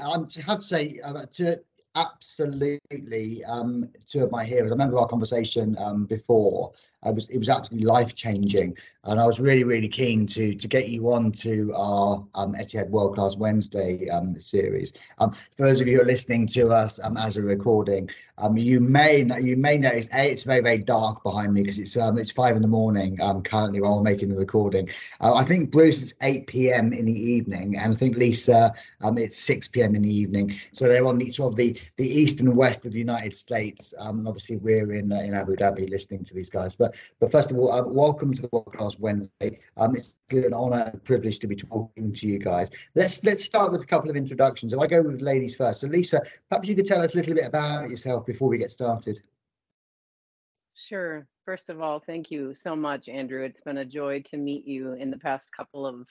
I'm to have to say uh, to absolutely um, two of my heroes. I remember our conversation um, before. I was it was absolutely life changing, and I was really really keen to to get you on to our um, Etihad World Class Wednesday um, series. Um, for those of you who are listening to us um, as a recording, um, you may you may notice a it's very very dark behind me because it's um it's five in the morning um currently while we're making the recording. Uh, I think Bruce it's eight p.m. in the evening, and I think Lisa um it's six p.m. in the evening. So they're on each of the the east and west of the United States. Um, and obviously we're in uh, in Abu Dhabi listening to these guys, but but first of all, um, welcome to the World Class Wednesday. Um, it's an honour and privilege to be talking to you guys. Let's let's start with a couple of introductions. If I go with ladies first, so Lisa, perhaps you could tell us a little bit about yourself before we get started. Sure. First of all, thank you so much, Andrew. It's been a joy to meet you in the past couple of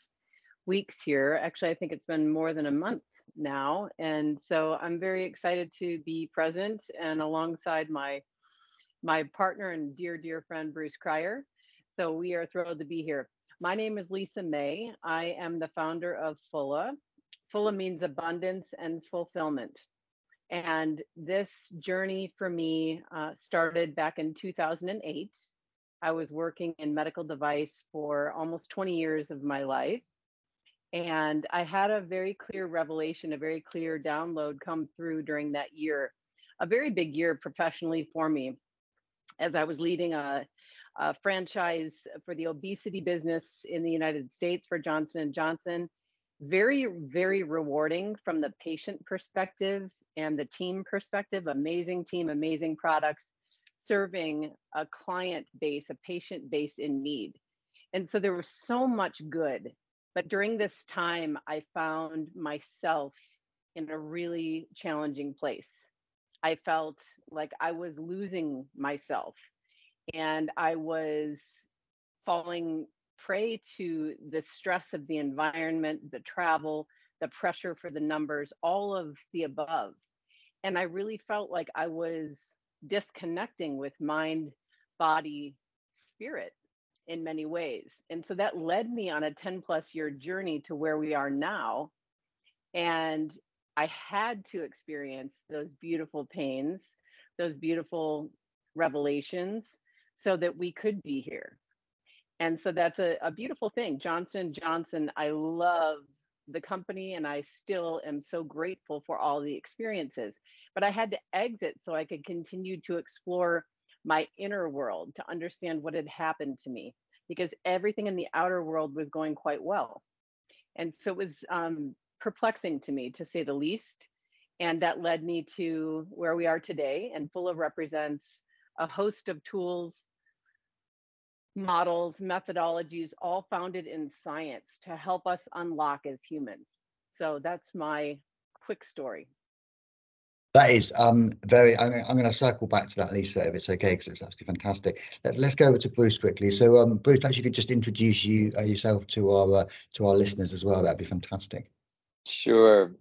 weeks here. Actually, I think it's been more than a month now. And so I'm very excited to be present and alongside my my partner and dear, dear friend, Bruce Cryer. So we are thrilled to be here. My name is Lisa May. I am the founder of Fülle. Fülle means abundance and fulfillment. And this journey for me uh, started back in 2008. I was working in medical device for almost 20 years of my life. And I had a very clear revelation, a very clear download come through during that year, a very big year professionally for me as I was leading a, a franchise for the obesity business in the United States for Johnson and Johnson. Very, very rewarding from the patient perspective and the team perspective. Amazing team, amazing products, serving a client base, a patient base in need. And so there was so much good. But during this time, I found myself in a really challenging place. I felt like I was losing myself and I was falling prey to the stress of the environment, the travel, the pressure for the numbers, all of the above. And I really felt like I was disconnecting with mind, body, spirit in many ways. And so that led me on a 10 plus year journey to where we are now. And I had to experience those beautiful pains, those beautiful revelations, so that we could be here. And so that's a, a beautiful thing. Johnson Johnson, I love the company and I still am so grateful for all the experiences. But I had to exit so I could continue to explore my inner world to understand what had happened to me because everything in the outer world was going quite well. And so it was um, perplexing to me, to say the least. And that led me to where we are today. And Fülle represents a host of tools, models, methodologies, all founded in science to help us unlock as humans. So that's my quick story. That is um, very. I'm, I'm going to circle back to that, Lisa, if it's okay, because it's absolutely fantastic. Let's let's go over to Bruce quickly. So, um, Bruce, perhaps you could just introduce you uh, yourself to our uh, to our listeners as well. That'd be fantastic. Sure,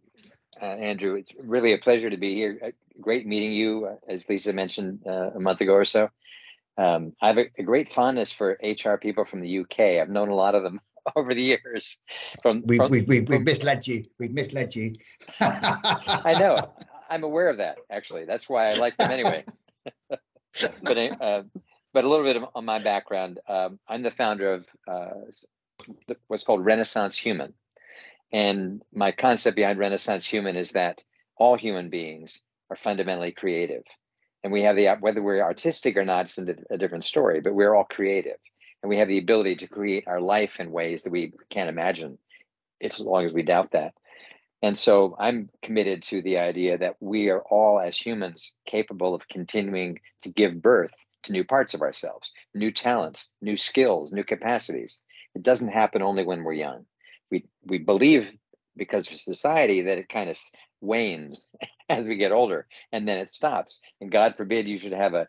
uh, Andrew. It's really a pleasure to be here. Uh, great meeting you, uh, as Lisa mentioned uh, a month ago or so. Um, I have a, a, great fondness for HR people from the UK. I've known a lot of them over the years. From we've from, we've, we've, we've misled you. We've misled you. I know. I'm aware of that. Actually, that's why I like them anyway. but uh, but a little bit of, on my background. Um, I'm the founder of uh, what's called Renaissance Human and my concept behind Renaissance Human is that all human beings are fundamentally creative. And we have the, whether we're artistic or not, it's a different story, but we're all creative. And we have the ability to create our life in ways that we can't imagine, if as long as we doubt that. And so I'm committed to the idea that we are all, as humans, capable of continuing to give birth to new parts of ourselves, new talents, new skills, new capacities. It doesn't happen only when we're young we we believe because of society that it kind of wanes as we get older and then it stops. And god forbid you should have a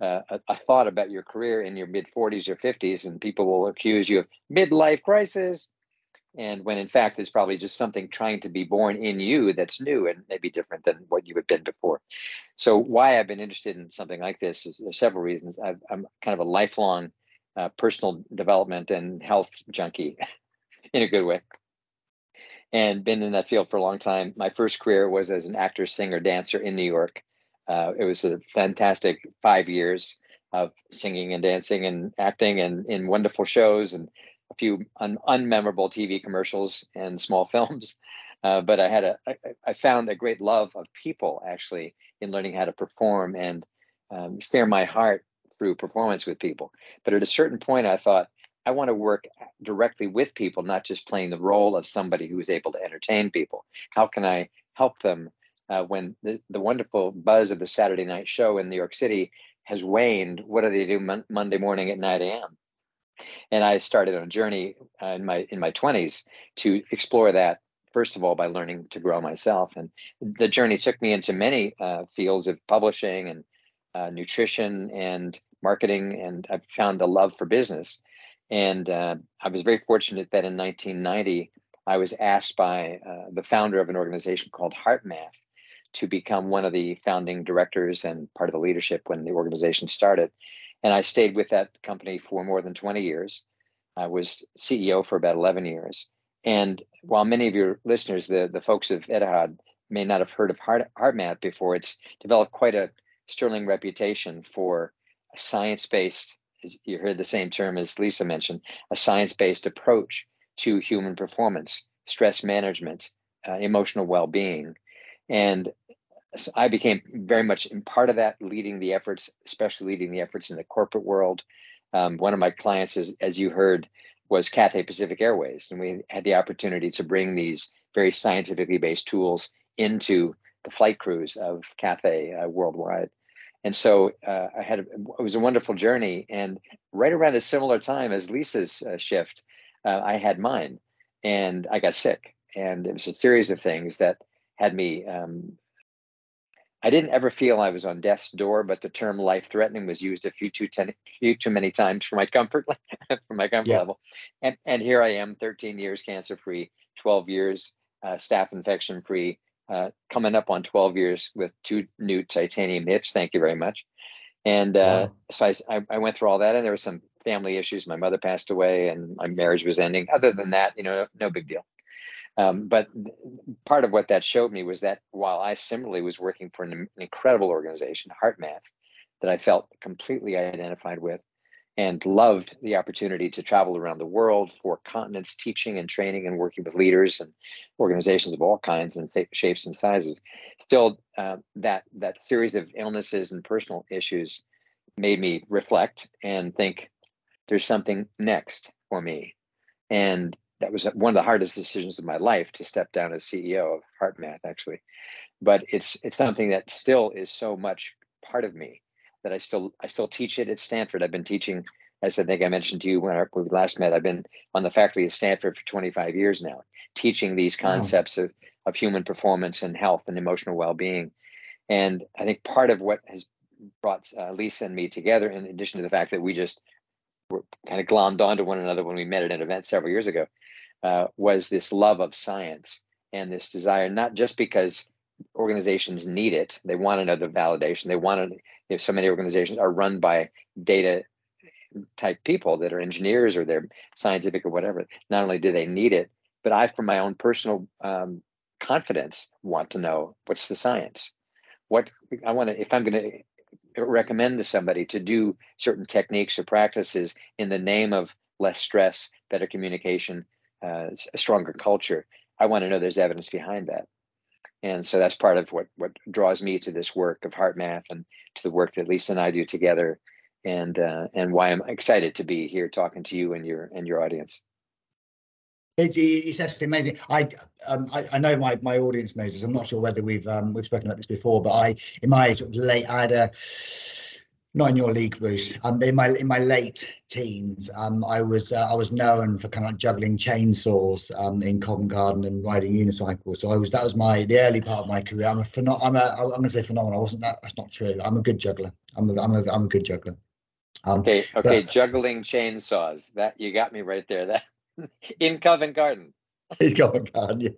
a, a thought about your career in your mid 40s or 50s and people will accuse you of midlife crisis and when in fact it's probably just something trying to be born in you that's new and maybe different than what you had been before. So why i've been interested in something like this is there's several reasons. I am kind of a lifelong uh, personal development and health junkie in a good way. and been in that field for a long time. My first career was as an actor, singer, dancer in New York. Uh, it was a fantastic five years of singing and dancing and acting and in wonderful shows and a few un- unmemorable TV commercials and small films. Uh, but I had a, I, I found a great love of people actually in learning how to perform and um, share my heart through performance with people. But at a certain point, I thought, I want to work directly with people, not just playing the role of somebody who is able to entertain people. How can I help them uh, when the, the wonderful buzz of the Saturday night show in New York City has waned? What do they do mon- Monday morning at 9 a.m.? And I started on a journey uh, in my in my 20s to explore that first of all by learning to grow myself and the journey took me into many uh, fields of publishing and uh, nutrition and marketing and i found a love for business and uh, i was very fortunate that in 1990 i was asked by uh, the founder of an organization called HeartMath to become one of the founding directors and part of the leadership when the organization started. And i stayed with that company for more than 20 years. I was ceo for about 11 years. And while many of your listeners, the, the folks of Etihad, may not have heard of Heart, HeartMath before, it's developed quite a sterling reputation for science-based, you heard the same term as Lisa mentioned, a science-based approach to human performance, stress management, uh, emotional well-being. And so I became very much part of that, leading the efforts, especially leading the efforts in the corporate world. Um, one of my clients, is, as you heard, was Cathay Pacific Airways. And we had the opportunity to bring these very scientifically based tools into the flight crews of Cathay uh, worldwide. And so uh, I had a, it was a wonderful journey. And right around a similar time as Lisa's uh, shift, uh, I had mine, and I got sick. And it was a series of things that had me um, I didn't ever feel I was on death's door, but the term life threatening was used a few too ten, few too many times for my comfort for my comfort yeah. level. And and here I am, 13 years cancer free, 12 years uh, staph infection free, uh, coming up on 12 years with two new titanium hips. Thank you very much. And uh, wow. so I, I went through all that, and there were some family issues. My mother passed away, and my marriage was ending. Other than that, you know, no big deal. Um, but part of what that showed me was that while I similarly was working for an, an incredible organization, HeartMath, that I felt completely identified with and loved the opportunity to travel around the world for continents, teaching and training and working with leaders and organizations of all kinds and shapes and sizes. Still, uh, that that series of illnesses and personal issues made me reflect and think there's something next for me. And that was one of the hardest decisions of my life to step down as CEO of HeartMath, actually. But it's it's something that still is so much part of me that I still I still teach it at Stanford. I've been teaching, as I think I mentioned to you when, we last met. I've been on the faculty at Stanford for 25 years now, teaching these concepts wow. of of human performance and health and emotional well-being. And I think part of what has brought uh, Lisa and me together, in addition to the fact that we just were kind of glommed onto one another when we met at an event several years ago, uh, was this love of science and this desire, not just because organizations need it, they want to know the validation. They want to, if so many organizations are run by data type people that are engineers or they're scientific or whatever, not only do they need it, but I, for my own personal um, confidence, want to know what's the science. What I want to, if I'm going to recommend to somebody to do certain techniques or practices in the name of less stress, better communication, uh, a stronger culture. I want to know there's evidence behind that. And so that's part of what what draws me to this work of HeartMath and to the work that Lisa and I do together, and uh, and why I'm excited to be here talking to you and your and your audience. It's, it's absolutely amazing. I, um, I, I know my my audience knows this. I'm not sure whether we've um, we've spoken about this before, but I in my sort of late I had a not in your league, Bruce. Um, in my in my late teens, um, I was uh, I was known for kind of like juggling chainsaws um, in Covent Garden and riding unicycles. So I was that was my the early part of my career. I'm a phenom- I'm a I'm going to say phenomenal. I wasn't that. That's not true. I'm a good juggler. I'm a I'm a I'm a good juggler. Um, okay, okay, but, juggling chainsaws. That you got me right there. That in Covent Garden. In Covent Garden, yeah.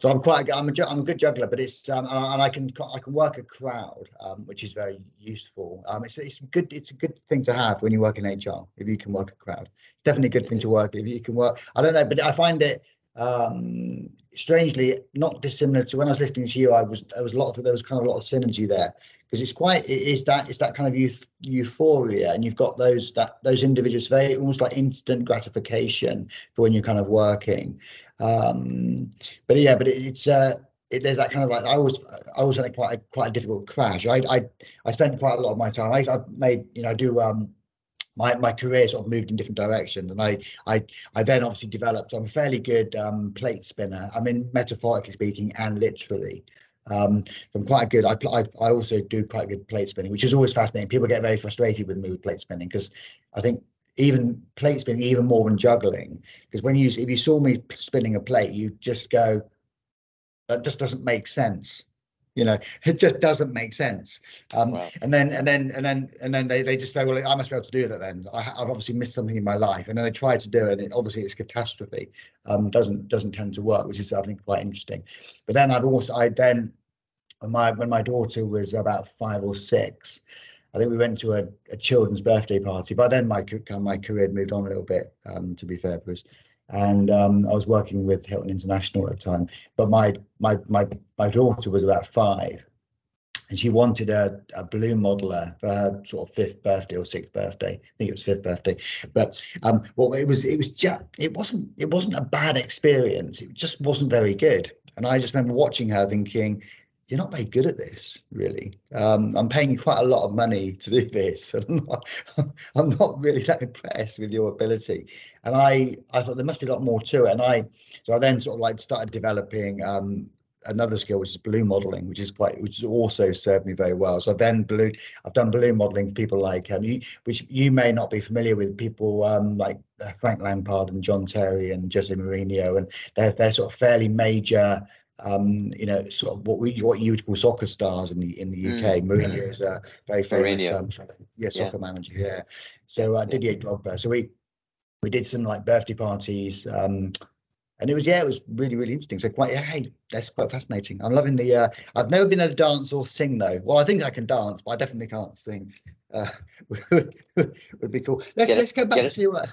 So I'm quite I'm a I'm a good juggler, but it's um, and I can I can work a crowd, um, which is very useful. Um, it's it's good it's a good thing to have when you work in HR if you can work a crowd. It's definitely a good thing to work if you can work. I don't know, but I find it um, strangely not dissimilar to when I was listening to you. I was there was a lot of there was kind of a lot of synergy there because it's quite it is that it's that kind of youth euphoria and you've got those that those individuals very almost like instant gratification for when you're kind of working um but yeah but it, it's uh it, there's that kind of like I always I always had a quite a, quite a difficult crash. I I I spent quite a lot of my time. I I made you know I do um my my career sort of moved in different directions, and I I I then obviously developed. I'm a fairly good um, plate spinner. I mean, metaphorically speaking, and literally. Um, I'm quite good. I, I I also do quite good plate spinning, which is always fascinating. People get very frustrated with me with plate spinning because I think even plate spinning even more than juggling because when you if you saw me spinning a plate, you just go that just doesn't make sense you know it just doesn't make sense um, wow. and then and then and then and then they, they just say well i must be able to do that then I, have obviously missed something in my life and then i try to do it and it, obviously it's catastrophe um, doesn't doesn't tend to work which is i think quite interesting but then i've also i then my when my daughter was about five or six I think we went to a, a children's birthday party. By then, my my career had moved on a little bit. Um, to be fair, Bruce, and um, I was working with Hilton International at the time. But my my my my daughter was about five, and she wanted a, a balloon modeler for her sort of fifth birthday or sixth birthday. I think it was fifth birthday. But um, well, it was it was just it wasn't it wasn't a bad experience. It just wasn't very good. And I just remember watching her thinking, you're not very good at this, really. Um, I'm paying you quite a lot of money to do this, and I'm not, I'm not really that impressed with your ability. And I, I thought there must be a lot more to it. And I, so I then sort of like started developing um, another skill, which is balloon modeling, which is quite, which also served me very well. So then balloon, I've done balloon modeling for people like um, you, which you may not be familiar with, people um, like uh, Frank Lampard and John Terry and Jose Mourinho, and they're they're sort of fairly major um, you know, sort of what we what you would call soccer stars in the in the UK. Mm. Mourinho is a very famous um, yeah, soccer yeah. manager. Yeah. So uh, Didier Drogba. So we we did some like birthday parties. Um, and it was yeah, it was really really interesting. So quite yeah, hey, that's quite fascinating. I'm loving the. Uh, I've never been able to dance or sing though. Well, I think I can dance, but I definitely can't sing. Uh, would be cool. Let's let's go back to. Uh,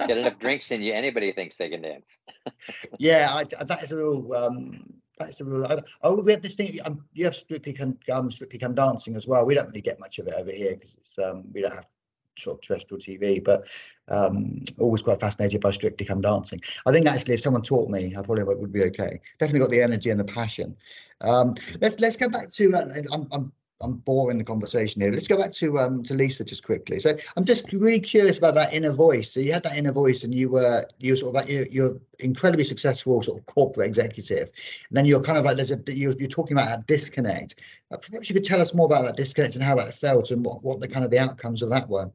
get enough drinks in you, anybody thinks they can dance. yeah, I, that is a real. Um, that's a real. oh, we have this thing. Um, you have strictly come, um, strictly come dancing as well. We don't really get much of it over here because it's um, we don't have sort of terrestrial TV, but um, always quite fascinated by Strictly Come Dancing. I think actually, if someone taught me, I probably would be okay. Definitely got the energy and the passion. Um, let's let's go back to. Uh, I'm, I'm I'm boring the conversation here. Let's go back to um to Lisa just quickly. So I'm just really curious about that inner voice. So you had that inner voice, and you were you were sort of like you're, you're incredibly successful sort of corporate executive, and then you're kind of like there's a you're, you're talking about that disconnect. Uh, perhaps you could tell us more about that disconnect and how that felt, and what what the kind of the outcomes of that were.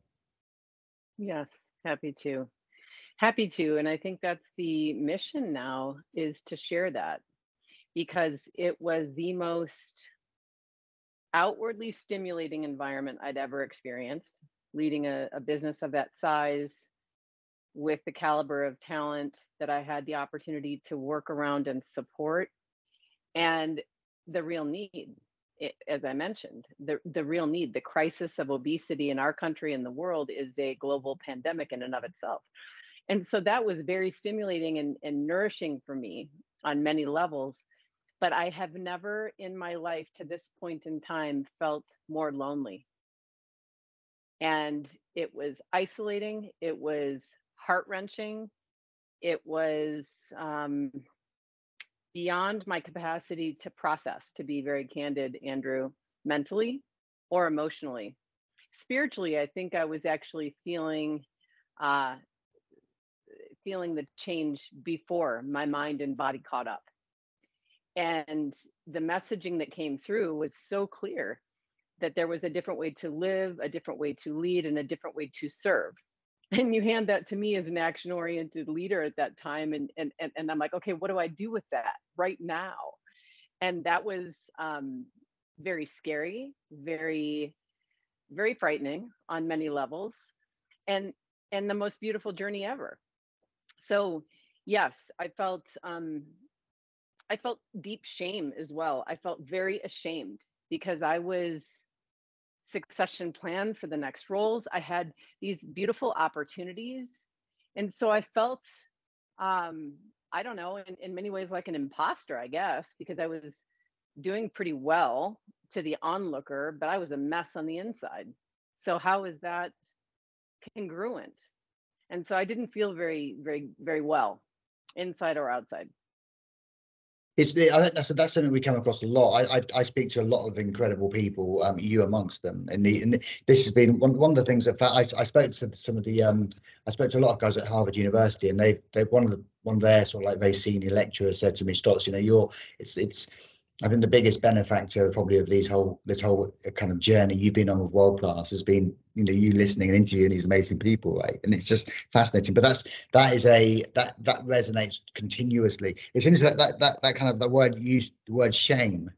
Yes, happy to, happy to, and I think that's the mission now is to share that because it was the most outwardly stimulating environment I'd ever experienced, leading a, a, business of that size with the caliber of talent that I had the opportunity to work around and support, and the real need. It, as I mentioned, the, the real need, the crisis of obesity in our country and the world is a global pandemic in and of itself. And so that was very stimulating and, and nourishing for me on many levels but I have never in my life to this point in time felt more lonely. And it was isolating, it was heart wrenching, it was um, beyond my capacity to process, to be very candid, Andrew, mentally or emotionally. Spiritually, I think I was actually feeling uh, feeling the change before my mind and body caught up and the messaging that came through was so clear that there was a different way to live, a different way to lead, and a different way to serve. And you hand that to me as an action oriented leader at that time. And, and, and, and I'm like, okay, what do I do with that right now? And that was um, very scary, very, very frightening on many levels, and, and the most beautiful journey ever. So, yes, I felt um, I felt deep shame as well. I felt very ashamed because I was succession plan for the next roles. I had these beautiful opportunities. And so I felt um, I don't know, in, in many ways like an imposter, I guess, because I was doing pretty well to the onlooker, but I was a mess on the inside. So how is that congruent? And so I didn't feel very, very, very well inside or outside. It's the, I think that's that's something we come across a lot. I, I, I speak to a lot of incredible people, um, you amongst them, and the and this has been one, one of the things that I, I spoke to some of the um I spoke to a lot of guys at Harvard University, and they they one of the one of their sort of like very senior lecturers said to me, Stotts, you know, you're it's it's I think the biggest benefactor probably of these whole this whole kind of journey you've been on with world class has been you know you listening and interviewing these amazing people right? And it's just fascinating. But that's that is a that that resonates continuously. It's interesting that that that kind of the word used the word shame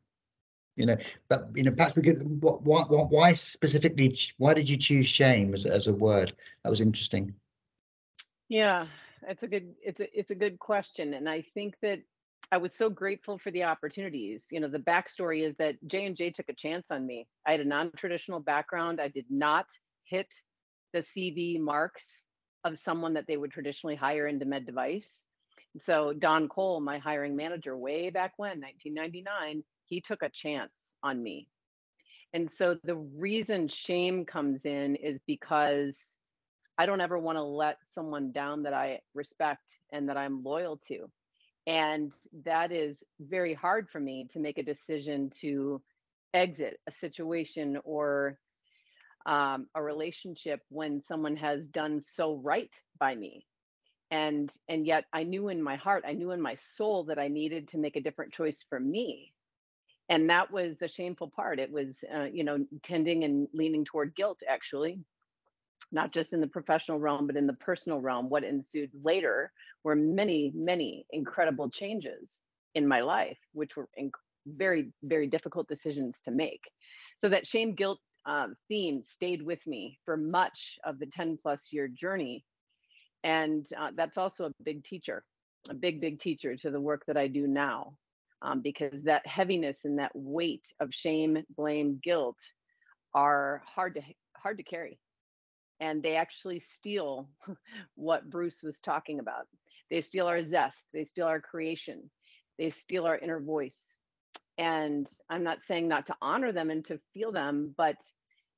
you know? But you know perhaps we could what why, why specifically why did you choose shame as, as a word? That was interesting. Yeah it's a good it's a it's a good question. And i think that I was so grateful for the opportunities. You know, the backstory is that J and J took a chance on me. I had a non-traditional background. I did not hit the CV marks of someone that they would traditionally hire into med device. So Don Cole, my hiring manager, way back when, 1999, he took a chance on me. And so the reason shame comes in is because I don't ever want to let someone down that I respect and that I'm loyal to and that is very hard for me to make a decision to exit a situation or um, a relationship when someone has done so right by me. And and yet i knew in my heart i knew in my soul that i needed to make a different choice for me. And that was the shameful part. It was uh, you know tending and leaning toward guilt actually not just in the professional realm, but in the personal realm. What ensued later were many, many incredible changes in my life, which were inc- very, very difficult decisions to make. So that shame guilt um, theme stayed with me for much of the 10 plus year journey. And uh, that's also a big teacher, a big, big teacher to the work that I do now. Um, because that heaviness and that weight of shame, blame, guilt are hard to hard to carry and they actually steal what Bruce was talking about. They steal our zest, they steal our creation, they steal our inner voice. And I'm not saying not to honor them and to feel them, but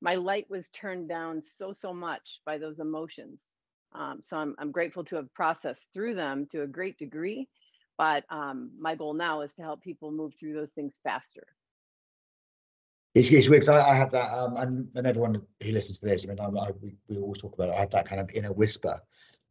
my light was turned down so, so much by those emotions. Um, so I'm, I'm grateful to have processed through them to a great degree. But um, my goal now is to help people move through those things faster it's, it's weird because I, I, have that, um, and, and everyone who listens to this, I mean, I, I, we, we always talk about it. I have that kind of inner whisper,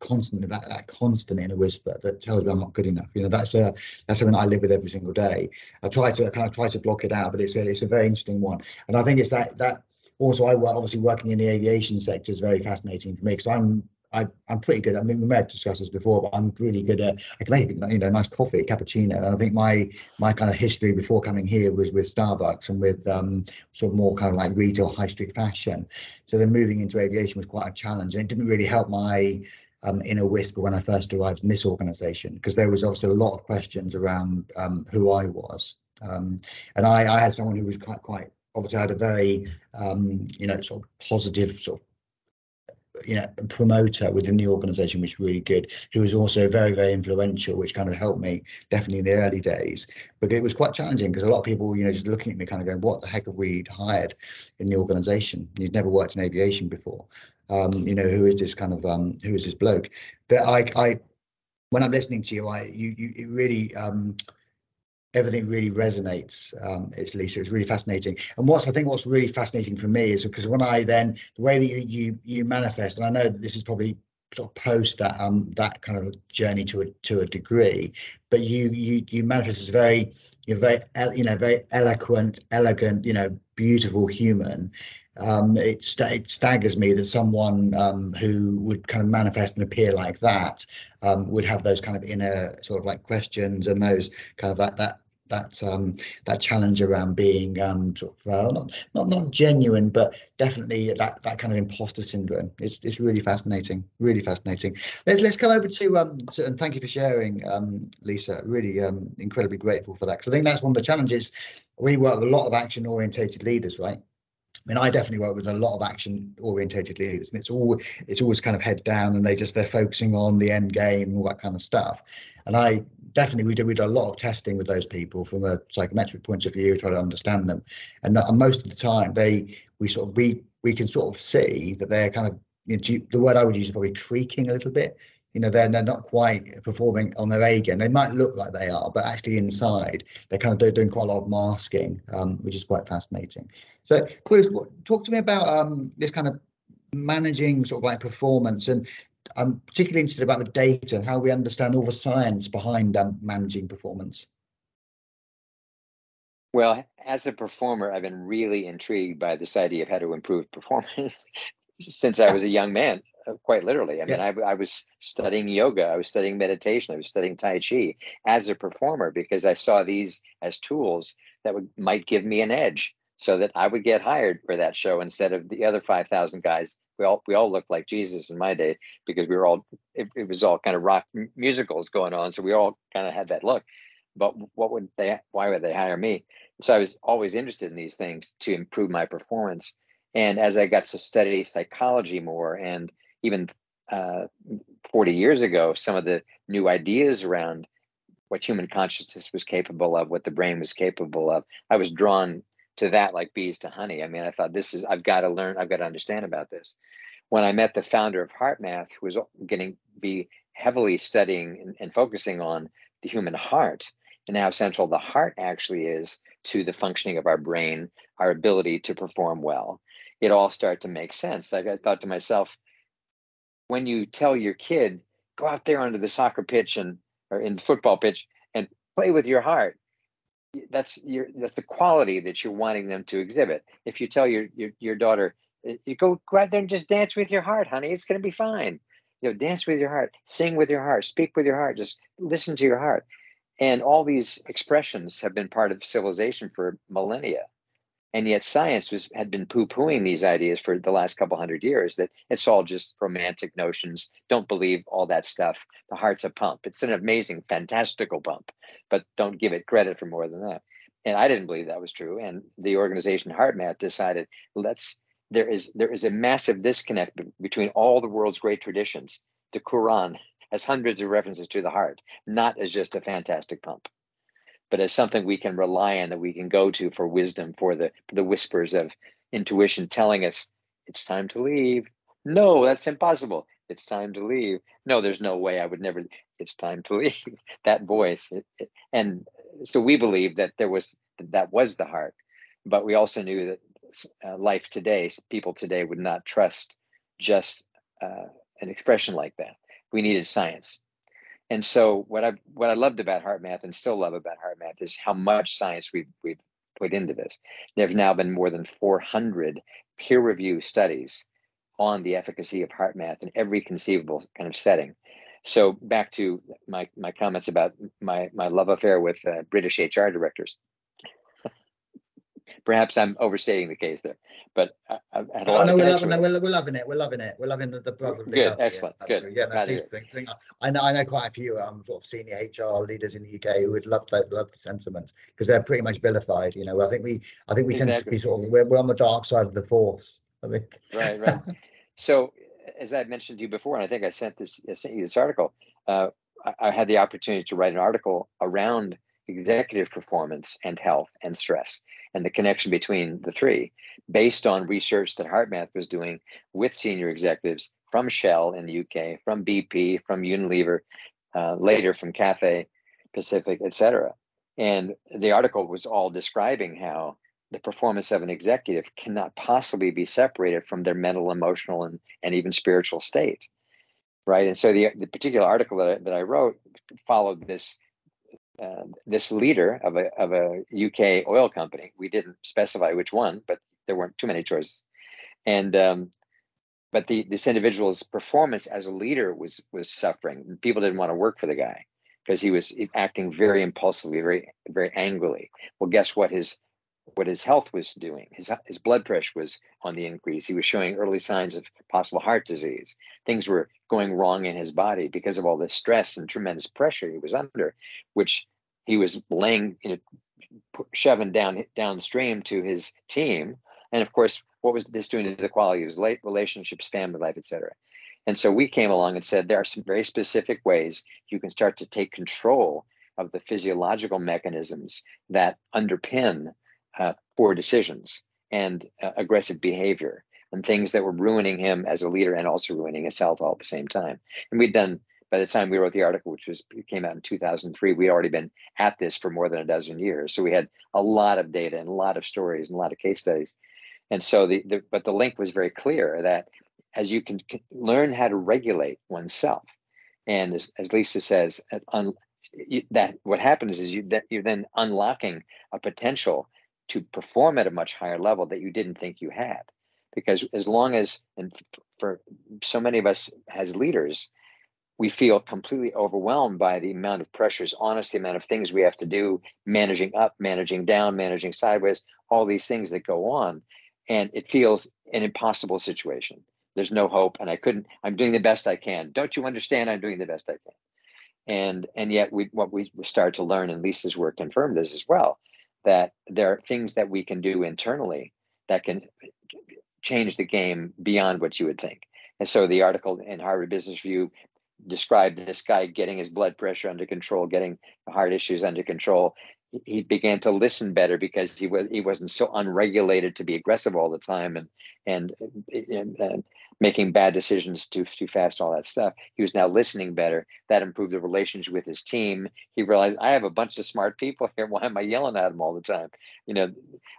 constantly that that constant inner whisper that tells me I'm not good enough. You know, that's a that's something I live with every single day. I try to I kind of try to block it out, but it's a it's a very interesting one, and I think it's that that also I work obviously working in the aviation sector is very fascinating for me because I'm I, am pretty good. I mean, we may have discussed this before, but I'm really good at. I can make you know nice coffee, cappuccino, and I think my my kind of history before coming here was with Starbucks and with um, sort of more kind of like retail high street fashion. So then moving into aviation was quite a challenge, and it didn't really help my um, inner whisper when I first arrived in this organisation because there was obviously a lot of questions around um, who I was, um, and I, I had someone who was quite quite obviously had a very um, you know sort of positive sort of you know promoter within the organization which is really good who was also very very influential which kind of helped me definitely in the early days. But it was quite challenging because a lot of people you know just looking at me kind of going what the heck have we hired in the organization? He's never worked in aviation before. Um you know who is this kind of um who is this bloke? That i i when i'm listening to you i you you it really um everything really resonates. Um, it's Lisa. It's really fascinating. And what's I think what's really fascinating for me is because when I then the way that you you you manifest, and I know this is probably sort of post that um that kind of journey to a to a degree, but you you you manifest as very you're very you know very eloquent, elegant, you know, beautiful human. Um, it, st- it staggers me that someone um, who would kind of manifest and appear like that um, would have those kind of inner sort of like questions and those kind of that that that um, that challenge around being um, uh, not not not genuine, but definitely that that kind of imposter syndrome. It's it's really fascinating, really fascinating. Let's let's come over to um to, and thank you for sharing, um, Lisa. Really um incredibly grateful for that because I think that's one of the challenges. We work with a lot of action orientated leaders, right? I mean, I definitely work with a lot of action-orientated leaders, and it's all it's always kind of head down, and they just they're focusing on the end game and all that kind of stuff. And I definitely we do we do a lot of testing with those people from a psychometric point of view, try to understand them, and, and most of the time they we sort of we we can sort of see that they're kind of you know, the word I would use is probably creaking a little bit. You know, they're, they're not quite performing on their A game. They might look like they are, but actually inside they're kind of doing quite a lot of masking, um, which is quite fascinating. So, Bruce, talk to me about um, this kind of managing sort of like performance and I'm particularly interested about the data and how we understand all the science behind um, managing performance. Well, as a performer, I've been really intrigued by this idea of how to improve performance since I was a young man, uh, quite literally. I mean, I, I was studying yoga, I was studying meditation, I was studying Tai Chi as a performer because I saw these as tools that would might give me an edge so that I would get hired for that show instead of the other 5,000 guys. We all we all looked like Jesus in my day because we were all it, it was all kind of rock musicals going on, so we all kind of had that look. But what would they? Why would they hire me? So I was always interested in these things to improve my performance. And as I got to study psychology more, and even uh, 40 years ago, some of the new ideas around what human consciousness was capable of, what the brain was capable of, I was drawn to that like bees to honey. I mean, I thought this is I've got to learn, I've got to understand about this. When I met the founder of HeartMath, who was getting be heavily studying and, and focusing on the human heart and how central the heart actually is to the functioning of our brain, our ability to perform well, it all started to make sense. Like I thought to myself, when you tell your kid, go out there onto the soccer pitch and or in the football pitch and play with your heart, that's your that's the quality that you're wanting them to exhibit. If you tell your your, your daughter, you go go out there and just dance with your heart, honey, it's gonna be fine. You know, dance with your heart, sing with your heart, speak with your heart, just listen to your heart. And all these expressions have been part of civilization for millennia. And yet science was had been poo-pooing these ideas for the last couple hundred years that it's all just romantic notions. Don't believe all that stuff. The heart's a pump. It's an amazing, fantastical pump, but don't give it credit for more than that. And I didn't believe that was true. And the organization HeartMath decided let's there is there is a massive disconnect between all the world's great traditions. The Quran has hundreds of references to the heart, not as just a fantastic pump but as something we can rely on that we can go to for wisdom for the the whispers of intuition telling us it's time to leave. No that's impossible. It's time to leave. No there's no way i would never it's time to leave. That voice it, it, and so we believe that there was that was the heart but we also knew that uh, life today people today would not trust just uh, an expression like that. We needed science and so what I what I loved about HeartMath and still love about HeartMath is how much science we've we've put into this. There have now been more than 400 peer review studies on the efficacy of HeartMath in every conceivable kind of setting. So back to my my comments about my my love affair with uh, British HR directors perhaps I'm overstating the case there, but I, have had a oh, no, of we're loving, no, we're, we're loving it. We're loving it. We're loving the, the brotherly. Good, excellent, yeah, good. Yeah, no, please, think, think, I know, I know quite a few um sort of senior HR leaders in the UK who would love that, love the sentiment because they're pretty much vilified. You know, I think we, I think we tend to be sort of we're, we're on the dark side of the force. I think. right, right. So, as I mentioned to you before, and I think I sent this, I sent you this article. Uh, I, I had the opportunity to write an article around executive performance and health and stress and the connection between the three, based on research that HeartMath was doing with senior executives from Shell in the UK, from BP, from Unilever, uh, later from Cathay Pacific, et cetera. And the article was all describing how the performance of an executive cannot possibly be separated from their mental, emotional, and, and even spiritual state. Right. And so the, the particular article that I, that I wrote followed this uh, this leader of a, of a UK oil company. We didn't specify which one, but there weren't too many choices. And um, but the this individual's performance as a leader was was suffering. People didn't want to work for the guy because he was acting very impulsively, very very angrily. Well, guess what? His what his health was doing. His his blood pressure was on the increase. He was showing early signs of possible heart disease. Things were going wrong in his body because of all the stress and tremendous pressure he was under, which he was laying, you know, shoving down downstream to his team. And of course, what was this doing to the quality of his late relationships, family life, etc. And so we came along and said there are some very specific ways you can start to take control of the physiological mechanisms that underpin uh, poor decisions and uh, aggressive behavior and things that were ruining him as a leader and also ruining health all at the same time. And we'd done by the time we wrote the article, which was came out in 2003, we'd already been at this for more than a dozen years. So we had a lot of data and a lot of stories and a lot of case studies. And so the, the but the link was very clear that as you can learn how to regulate oneself, and as, as Lisa says, un, that what happens is you that you're then unlocking a potential to perform at a much higher level that you didn't think you had because as long as and for so many of us as leaders we feel completely overwhelmed by the amount of pressures on us, the amount of things we have to do, managing up, managing down, managing sideways, all these things that go on. And it feels an impossible situation. There's no hope, and I couldn't, I'm doing the best I can. Don't you understand? I'm doing the best I can. And and yet we what we started to learn, and Lisa's work confirmed this as well, that there are things that we can do internally that can change the game beyond what you would think. And so the article in Harvard Business Review described this guy getting his blood pressure under control, getting heart issues under control. He began to listen better because he was he wasn't so unregulated to be aggressive all the time and and, and, and making bad decisions too too fast, all that stuff. He was now listening better. That improved the relationship with his team. He realized I have a bunch of smart people here. Why am I yelling at them all the time? You know,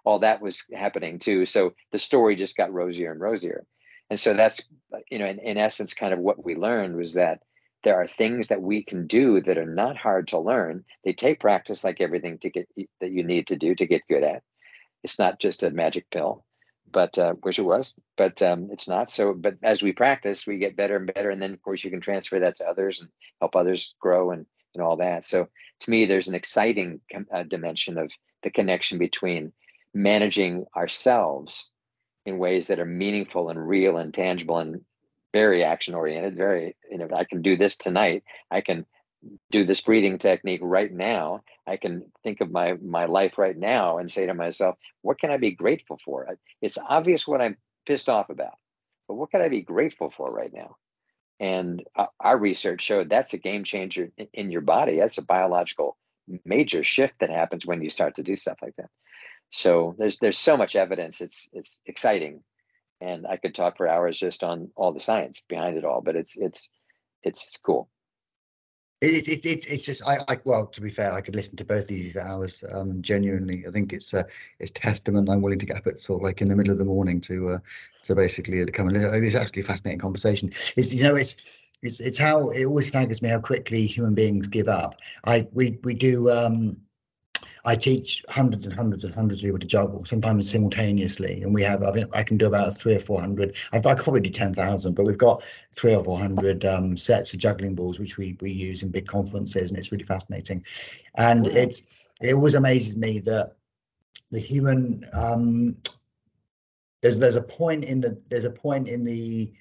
all that was happening too. So the story just got rosier and rosier. And so that's you know, in, in essence, kind of what we learned was that there are things that we can do that are not hard to learn. They take practice like everything to get that you need to do to get good at. It's not just a magic pill, but uh, wish it was, but um, it's not. So, but as we practice, we get better and better, and then of course you can transfer that to others and help others grow and and all that. So, to me, there's an exciting uh, dimension of the connection between managing ourselves in ways that are meaningful and real and tangible and very action oriented, very, you know, I can do this tonight. I can do this breathing technique right now. I can think of my my life right now and say to myself, what can I be grateful for? It's obvious what I'm pissed off about, but what can I be grateful for right now? And uh, our research showed that's a game changer in your body. That's a biological major shift that happens when you start to do stuff like that. So there's there's so much evidence. It's it's exciting and I could talk for hours just on all the science behind it all. But it's it's it's cool. It, it, it, it's just I, I well to be fair I could listen to both of you for hours um genuinely I think it's uh it's testament I'm willing to get up at sort of like in the middle of the morning to uh to basically come and listen. it's actually a fascinating conversation it's you know it's it's it's how it always staggers me how quickly human beings give up I we we do um I teach hundreds and hundreds and hundreds of people to juggle, sometimes simultaneously, and we have. I mean, I can do about three or four hundred. I could probably do ten thousand, but we've got three or four hundred um, sets of juggling balls, which we we use in big conferences, and it's really fascinating. And it's it always amazes me that the human um, there's there's a point in the there's a point in the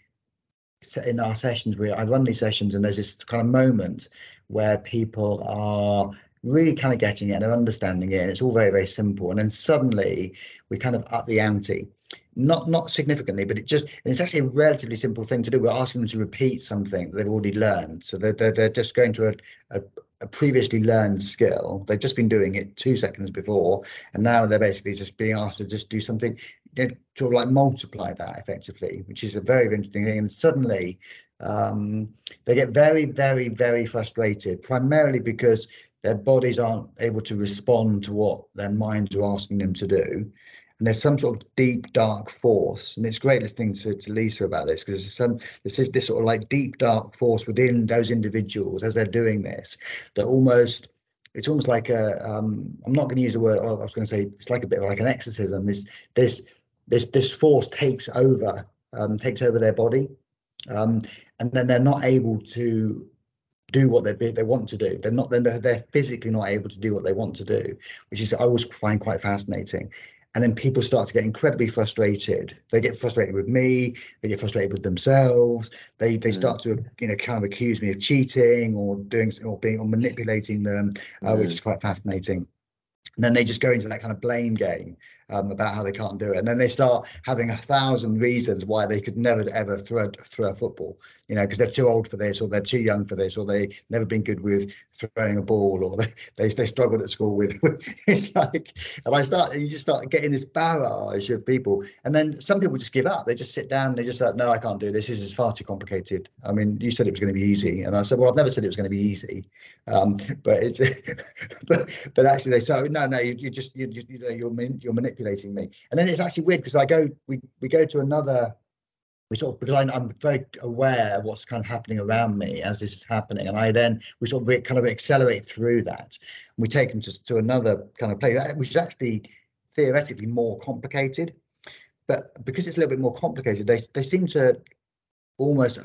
in our sessions where I run these sessions and there's this kind of moment where people are really kind of getting it and understanding it. It's all very, very simple. And then suddenly we kind of up the ante. Not not significantly, but it just it's actually a relatively simple thing to do. We're asking them to repeat something they've already learned. So they're, they're, they're just going to a, a, a previously learned skill. They've just been doing it two seconds before, and now they're basically just being asked to just do something you know, to like multiply that effectively, which is a very interesting thing. And suddenly um, they get very, very, very frustrated, primarily because their bodies aren't able to respond to what their minds are asking them to do. And there's some sort of deep, dark force. And it's great listening to, to Lisa about this because there's some this is this sort of like deep, dark force within those individuals as they're doing this that almost it's almost like a um, I'm not going to use the word I was going to say it's like a bit of like an exorcism. This this this this force takes over um, takes over their body, um, and then they're not able to do what they they want to do. They're not they're, they're physically not able to do what they want to do, which is I always find quite fascinating. And then people start to get incredibly frustrated. They get frustrated with me. They get frustrated with themselves. They they mm. start to you know kind of accuse me of cheating or doing or being or manipulating them, uh, which is mm. quite fascinating. and then they just go into that kind of blame game um, about how they can't do it, and then they start having a thousand reasons why they could never ever throw throw a football, you know, because they're too old for this, or they're too young for this, or they never been good with throwing a ball, or they they, they struggled at school with. it's like, and I start, you just start getting this barrage of people, and then some people just give up. They just sit down, they just like, no, I can't do this. This is far too complicated. I mean, you said it was going to be easy, and I said, well, I've never said it was going to be easy, um, but it's, but but actually they say, no, no, you, you just you, you, you know you're you're manipulating me, and then it's actually weird because I go we we go to another we sort of because I, am very aware of what's kind of happening around me as this is happening, and I then we sort of kind of accelerate through that. And we take them to, to another kind of place, uh, which is actually theoretically more complicated, but because it's a little bit more complicated, they they seem to almost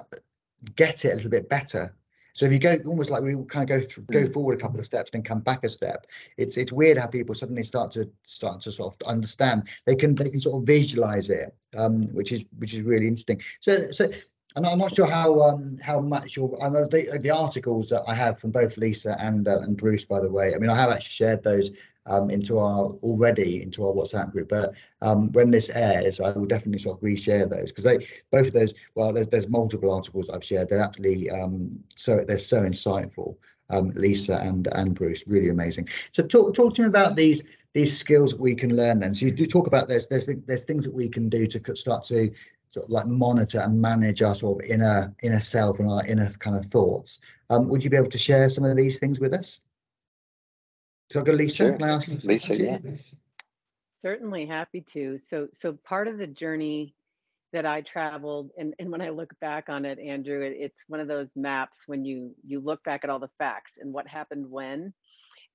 get it a little bit better so if you go almost like we kind of go through, go mm. forward a couple of steps, then come back a step. It's it's weird how people suddenly start to start to sort of understand. They can they can sort of visualize it, um, which is which is really interesting. So so and I'm not sure how um, how much your I know the, the articles that I have from both Lisa and uh, and Bruce, by the way. I mean, I have actually shared those um, into our already into our WhatsApp group. But um, when this airs, I will definitely sort of reshare those because they both of those. Well, there's there's multiple articles I've shared. They're actually um, so they're so insightful. Um, Lisa and and Bruce, really amazing. So talk talk to me about these these skills that we can learn. Then, so you do talk about there's there's there's things that we can do to start to sort of like monitor and manage our sort of inner inner self and our inner kind of thoughts. Um, would you be able to share some of these things with us? So go Lisa. Sure. Can I ask Lisa, yeah. Certainly happy to. So so part of the journey that I traveled and, and when I look back on it, Andrew, it, it's one of those maps when you you look back at all the facts and what happened when.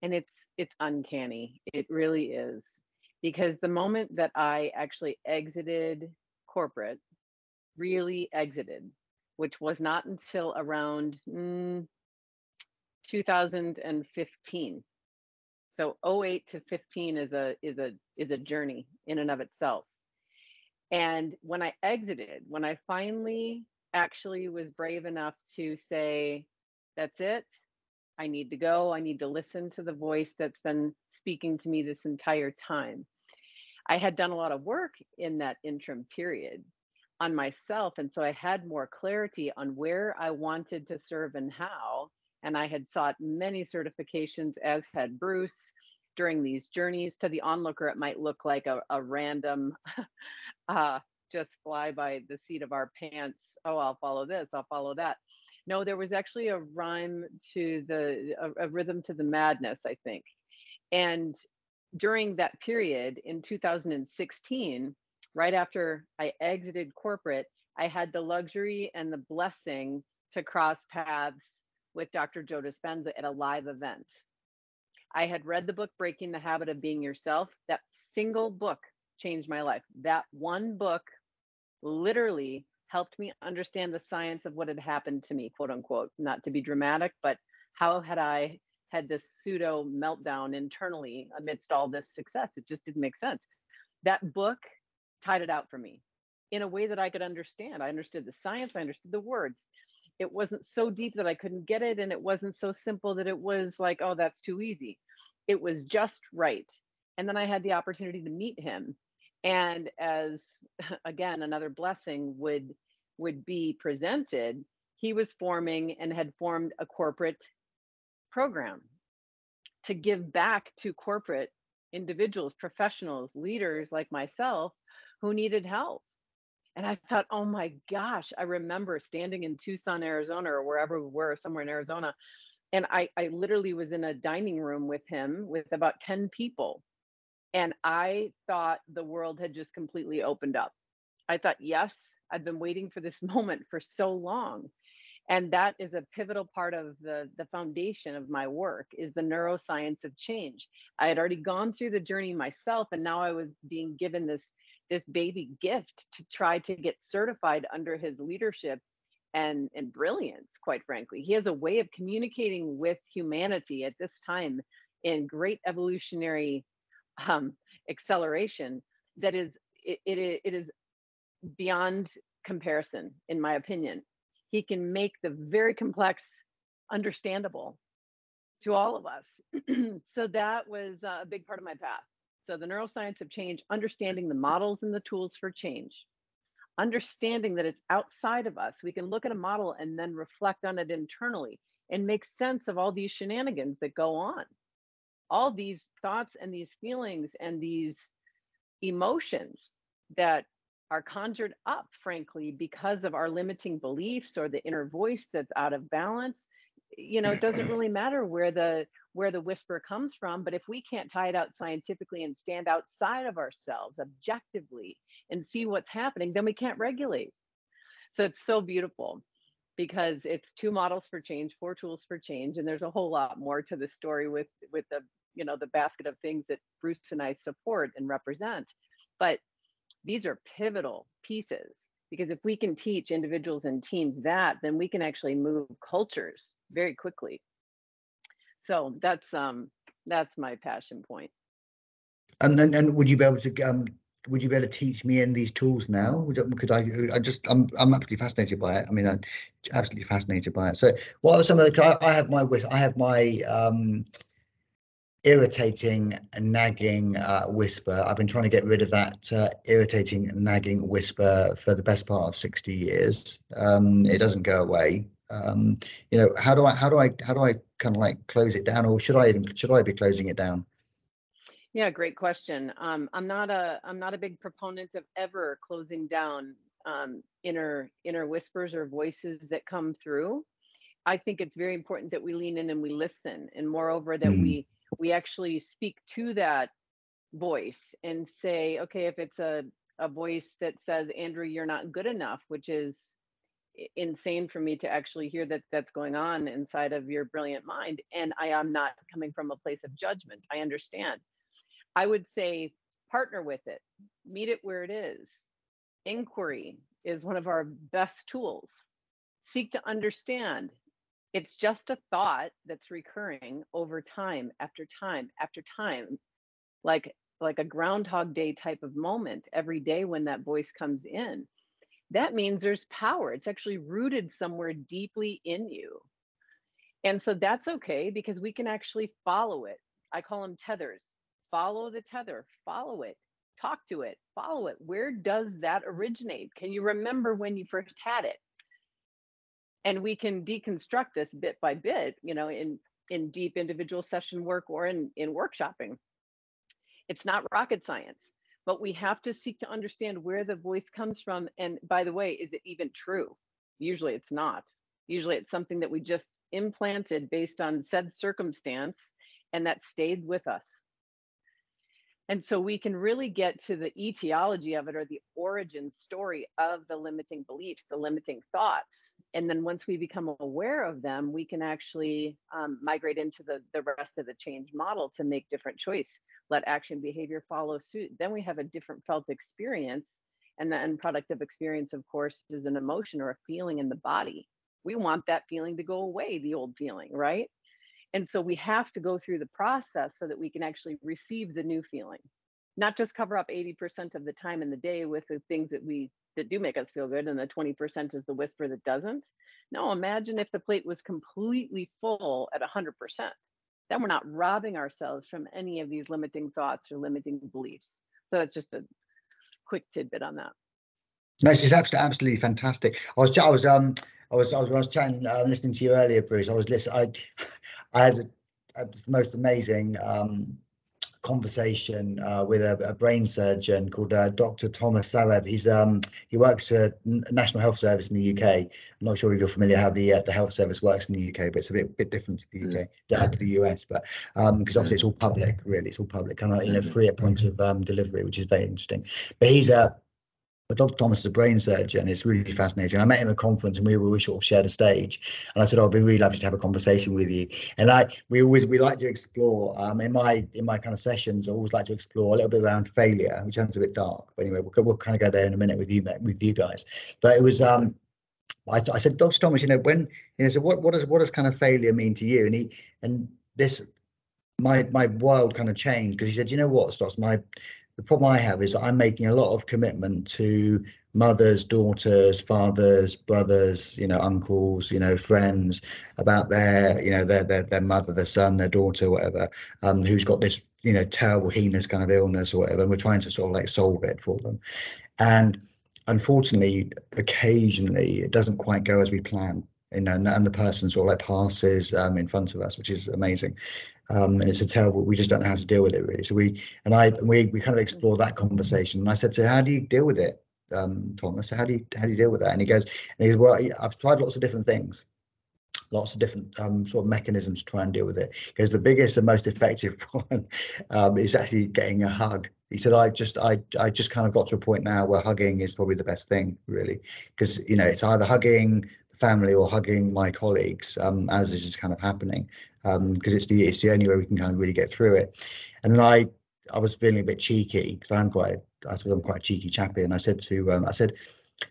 And it's it's uncanny. It really is. Because the moment that I actually exited corporate, really exited, which was not until around mm, 2015 so 08 to 15 is a is a is a journey in and of itself. And when i exited when i finally actually was brave enough to say that's it. I need to go. I need to listen to the voice that's been speaking to me this entire time i had done a lot of work in that interim period on myself and so i had more clarity on where i wanted to serve and how and I had sought many certifications, as had Bruce. During these journeys to the onlooker, it might look like a, a random, uh, just fly by the seat of our pants. Oh, I'll follow this, I'll follow that. No, there was actually a rhyme to the, a, a rhythm to the madness, I think. And during that period in 2016, right after I exited corporate, I had the luxury and the blessing to cross paths with Dr. Joe Dispenza at a live event. I had read the book Breaking the Habit of Being Yourself. That single book changed my life. That one book literally helped me understand the science of what had happened to me, quote unquote, not to be dramatic, but how had I had this pseudo meltdown internally amidst all this success? It just didn't make sense. That book tied it out for me in a way that I could understand. I understood the science, I understood the words it wasn't so deep that I couldn't get it, and it wasn't so simple that it was like, oh, that's too easy. It was just right. And then I had the opportunity to meet him. And as again, another blessing would would be presented, he was forming and had formed a corporate program to give back to corporate individuals, professionals, leaders like myself who needed help and I thought, oh my gosh, I remember standing in Tucson, Arizona, or wherever we were, somewhere in Arizona. And I, I literally was in a dining room with him with about 10 people. And I thought the world had just completely opened up. I thought, yes, I've been waiting for this moment for so long. And that is a pivotal part of the, the foundation of my work is the neuroscience of change. I had already gone through the journey myself, and now I was being given this this baby gift to try to get certified under his leadership and and brilliance quite frankly he has a way of communicating with humanity at this time in great evolutionary um, acceleration that is it, it, it is beyond comparison in my opinion he can make the very complex understandable to all of us. so that was uh, a big part of my path. So the neuroscience of change, understanding the models and the tools for change, understanding that it's outside of us. We can look at a model and then reflect on it internally and make sense of all these shenanigans that go on. All these thoughts and these feelings and these emotions that are conjured up, frankly, because of our limiting beliefs or the inner voice that's out of balance. You know, it doesn't really matter where the where the whisper comes from, but if we can't tie it out scientifically and stand outside of ourselves objectively and see what's happening, then we can't regulate. So it's so beautiful because it's two models for change, four tools for change, and there's a whole lot more to the story with with the you know the basket of things that Bruce and I support and represent. But these are pivotal pieces because if we can teach individuals and teams that, then we can actually move cultures very quickly. So that's um that's my passion point. And then, and would you be able to um would you be able to teach me in these tools now? Could I? I just I'm I'm absolutely fascinated by it. I mean, I'm absolutely fascinated by it. So, what are some of the? I, I have my I have my um irritating nagging uh, whisper. I've been trying to get rid of that uh, irritating nagging whisper for the best part of 60 years. Um, it doesn't go away. Um, you know, how do I how do I how do I kind of like close it down, or should I even should I be closing it down? Yeah, great question. Um, I'm not a I'm not a big proponent of ever closing down um, inner inner whispers or voices that come through. I think it's very important that we lean in and we listen, and moreover that mm. we we actually speak to that voice and say, okay, if it's a a voice that says, Andrew, you're not good enough, which is insane for me to actually hear that that's going on inside of your brilliant mind. And I am not coming from a place of judgment. I understand. I would say partner with it, meet it where it is. Inquiry is one of our best tools. Seek to understand. It's just a thought that's recurring over time after time after time, like like a groundhog day type of moment every day when that voice comes in. That means there's power. It's actually rooted somewhere deeply in you. And so that's okay because we can actually follow it. I call them tethers follow the tether, follow it, talk to it, follow it. Where does that originate? Can you remember when you first had it? And we can deconstruct this bit by bit, you know, in in deep individual session work or in in workshopping. It's not rocket science, but we have to seek to understand where the voice comes from. And by the way, is it even true? Usually it's not. Usually it's something that we just implanted based on said circumstance and that stayed with us and so we can really get to the etiology of it or the origin story of the limiting beliefs, the limiting thoughts. And then once we become aware of them, we can actually um, migrate into the, the rest of the change model to make different choice. Let action behavior follow suit. Then we have a different felt experience. And the end product of experience, of course, is an emotion or a feeling in the body. We want that feeling to go away, the old feeling, right? And so we have to go through the process so that we can actually receive the new feeling, not just cover up 80% of the time in the day with the things that we that do make us feel good and the 20% is the whisper that doesn't. No, imagine if the plate was completely full at 100%. Then we're not robbing ourselves from any of these limiting thoughts or limiting beliefs. So that's just a quick tidbit on that. No, is absolutely, absolutely fantastic. I was, I was, um, I was, I was, I was chatting, uh, listening to you earlier, Bruce. I was listening. I, I had, a, a, the most amazing um, conversation uh, with a, a, brain surgeon called uh, Dr. Thomas Sawev. He's um, he works at National Health Service in the UK. I'm not sure if you're familiar how the uh, the health service works in the UK, but it's a bit bit different to the UK, mm. to the US. But because um, obviously it's all public, really, it's all public, kind of you know mm. free at point of um, delivery, which is very interesting. But he's a but Dr. Thomas is a brain surgeon. It's really fascinating. I met him at a conference and we we sort of shared a stage. And I said, oh, I'd be really lovely to have a conversation with you. And I we always we like to explore um, in my in my kind of sessions. I always like to explore a little bit around failure, which sounds a bit dark. But anyway, we'll, we'll kind of go there in a minute with you with you guys. But it was um I, I said, Dr. Thomas, you know, when you know, so what what does what does kind of failure mean to you? And he and this my my world kind of changed because he said, you know what, Stoss, my the problem I have is I'm making a lot of commitment to mothers, daughters, fathers, brothers, you know, uncles, you know, friends about their, you know, their their their mother, their son, their daughter, whatever, um, who's got this, you know, terrible heinous kind of illness or whatever, and we're trying to sort of like solve it for them. And unfortunately, occasionally it doesn't quite go as we plan. You know, and, and the person sort of like passes um, in front of us, which is amazing. Um, and it's a terrible. We just don't know how to deal with it really. So we and I we we kind of explore that conversation. And I said to, "How do you deal with it?" um, Thomas. How do you how do you deal with that? And he goes, and he goes, well, I've tried lots of different things, lots of different um, sort of mechanisms to try and deal with it. Because the biggest and most effective one um, is actually getting a hug. He said, I just I I just kind of got to a point now where hugging is probably the best thing, really, because you know it's either hugging family or hugging my colleagues um, as this is kind of happening, because um, it's the it's the only way we can kind of really get through it. And I I was feeling a bit cheeky because I'm quite I suppose I'm quite a cheeky chappy, and I said to um, I said,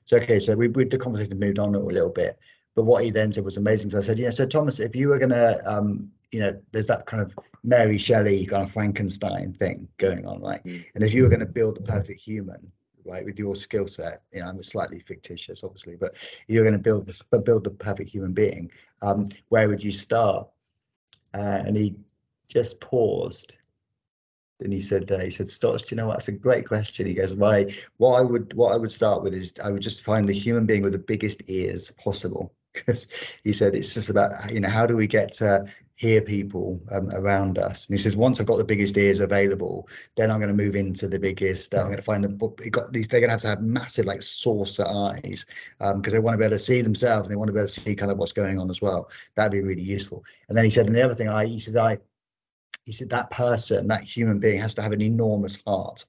"So okay, so we, we the conversation moved on a little bit." But what he then said was amazing. So I said, "Yeah, so Thomas, if you were gonna, um, you know, there's that kind of Mary Shelley kind of Frankenstein thing going on, right? Mm. And if you were going to build the perfect human, right, with your skill set, you know, I'm slightly fictitious, obviously, but you're going to build this, build the perfect human being. Um, where would you start?" Uh, and he just paused and he said, uh, he said, Stotts, you know what? That's a great question. He goes, why? What I would, what I would start with is I would just find the human being with the biggest ears possible. Because he said it's just about, you know, how do we get to hear people um, around us? And he says, once I've got the biggest ears available, then I'm going to move into the biggest. Uh, I'm going to find the, got these, they're going to have to have massive like saucer eyes because um, they want to be able to see themselves and they want to be able to see kind of what's going on as well. That'd be really useful. And then he said, and the other thing I, he said, I, he said that person, that human being has to have an enormous heart,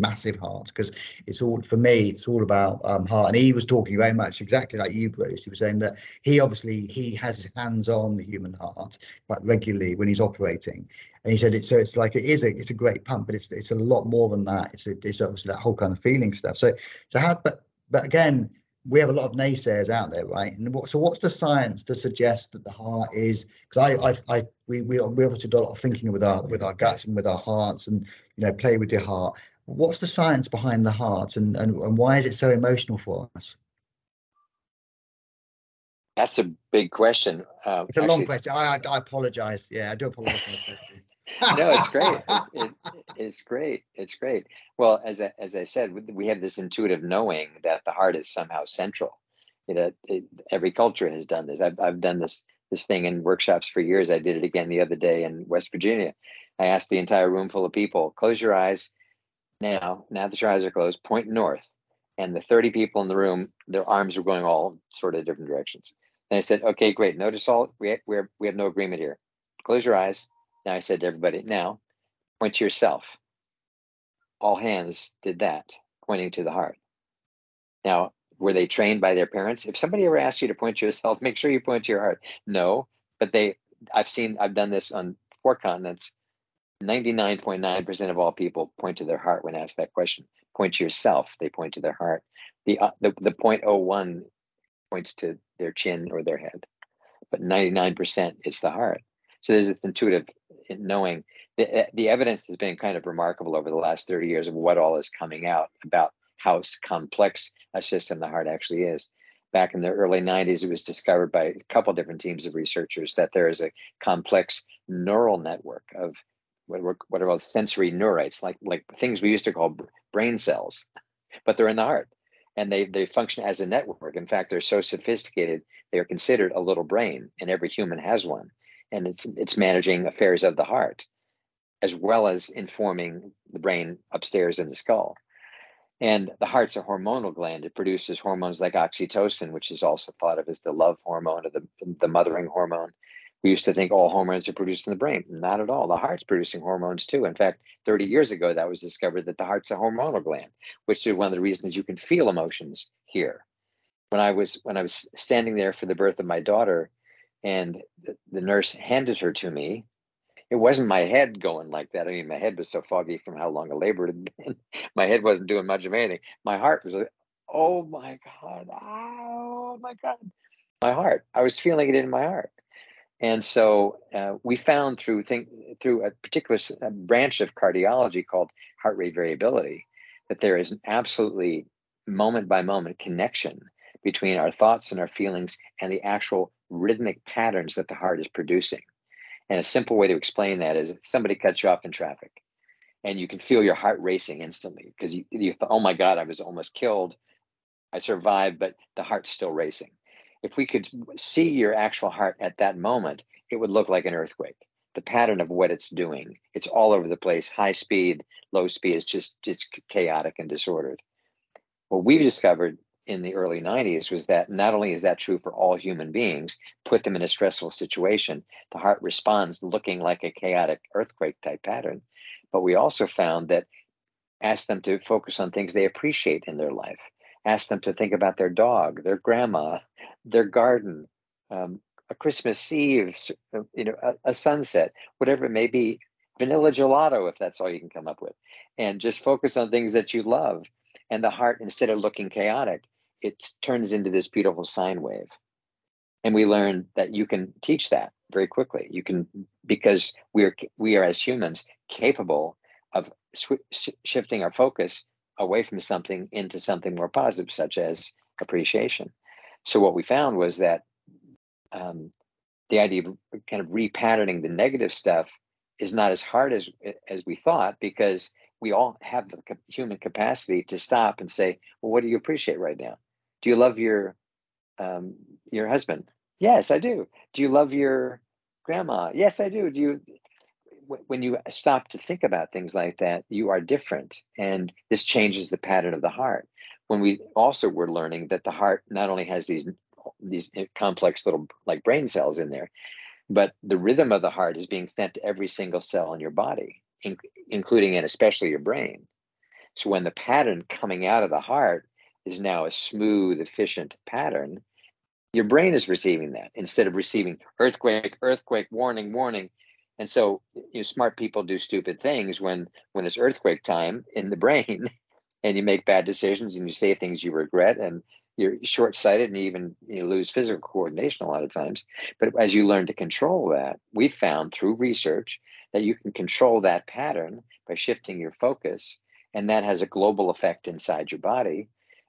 massive heart, because it's all for me. It's all about um, heart. And he was talking very much exactly like you, Bruce. He was saying that he obviously he has his hands on the human heart quite regularly when he's operating. And he said it's so it's like it is a it's a great pump, but it's it's a lot more than that. It's a, it's obviously that whole kind of feeling stuff. So so how but but again we have a lot of naysayers out there, right? And what, so, what's the science to suggest that the heart is? Because I, I, I, we, we, we obviously do a lot of thinking with our, with our guts and with our hearts, and you know, play with your heart. What's the science behind the heart, and and, and why is it so emotional for us? That's a big question. Um, it's a actually, long question. I, I, I apologize. Yeah, I do apologize for the question. no, it's great. It, it, it's great. It's great. Well, as I, as I said, we have this intuitive knowing that the heart is somehow central. You know, it, every culture has done this. I've, I've done this this thing in workshops for years. I did it again the other day in West Virginia. I asked the entire room full of people, close your eyes now. Now that your eyes are closed, point north. And the 30 people in the room, their arms were going all sort of different directions. And I said, okay, great. Notice all we we're, we have no agreement here. Close your eyes now I said to everybody, now point to yourself. All hands did that, pointing to the heart. Now, were they trained by their parents? If somebody ever asks you to point to yourself, make sure you point to your heart. No, but they, I've seen, I've done this on four continents. 99.9% of all people point to their heart when asked that question. Point to yourself, they point to their heart. The, uh, the, the 0.01 points to their chin or their head, but 99% it's the heart. So there's this intuitive knowing. The, eh, the evidence has been kind of remarkable over the last 30 years of what all is coming out about how complex a system the heart actually is. Back in the early 90s, it was discovered by a couple different teams of researchers that there is a complex neural network of what, what are called sensory neurites, like, like things we used to call brain cells, but they're in the heart and they, they function as a network. In fact, they're so sophisticated, they are considered a little brain, and every human has one and it's it's managing affairs of the heart as well as informing the brain upstairs in the skull. And the heart's a hormonal gland. It produces hormones like oxytocin which is also thought of as the love hormone or the, the mothering hormone we used to think all hormones are produced in the brain not at all the heart's producing hormones too in fact 30 years ago that was discovered that the heart's a hormonal gland which is one of the reasons you can feel emotions here when i was when i was standing there for the birth of my daughter and the, nurse handed her to me. It wasn't my head going like that. I mean, my head was so foggy from how long a labor had been. my head wasn't doing much of anything. My heart was like, oh my God, oh my God. My heart. I was feeling it in my heart. And so uh, we found through think, through a particular branch of cardiology called heart rate variability that there is an absolutely moment by moment connection between our thoughts and our feelings and the actual rhythmic patterns that the heart is producing. And a simple way to explain that is somebody cuts you off in traffic and you can feel your heart racing instantly because you, you thought, oh my God, I was almost killed. I survived, but the heart's still racing. If we could see your actual heart at that moment, it would look like an earthquake. The pattern of what it's doing, it's all over the place, high speed, low speed, it's just just chaotic and disordered. What we've discovered in the early 90s was that not only is that true for all human beings, put them in a stressful situation, the heart responds looking like a chaotic earthquake type pattern. But we also found that ask them to focus on things they appreciate in their life, ask them to think about their dog, their grandma, their garden, um, a Christmas Eve, uh, you know, a, a sunset, whatever it may be, vanilla gelato, if that's all you can come up with, and just focus on things that you love. And the heart, instead of looking chaotic, it turns into this beautiful sine wave. And we learned that you can teach that very quickly. You can because we are we are as humans capable of sw- shifting our focus away from something into something more positive, such as appreciation. So what we found was that um, the idea of kind of repatterning the negative stuff is not as hard as as we thought because we all have the human capacity to stop and say, "Well, what do you appreciate right now? Do you love your um, your husband? Yes, I do. Do you love your grandma? Yes, I do. Do you when you stop to think about things like that, you are different. And this changes the pattern of the heart. When we also were learning that the heart not only has these these eh, complex little like brain cells in there, but the rhythm of the heart is being sent to every single cell in your body, in, including and especially your brain. So when the pattern coming out of the heart is now a smooth, efficient pattern, your brain is receiving that instead of receiving earthquake, earthquake, warning, warning. And so you know, smart people do stupid things when when it's earthquake time in the brain and you make bad decisions and you say things you regret and you're short-sighted and you even you lose physical coordination a lot of times. But as you learn to control that, we found through research that you can control that pattern by shifting your focus. And that has a global effect inside your body.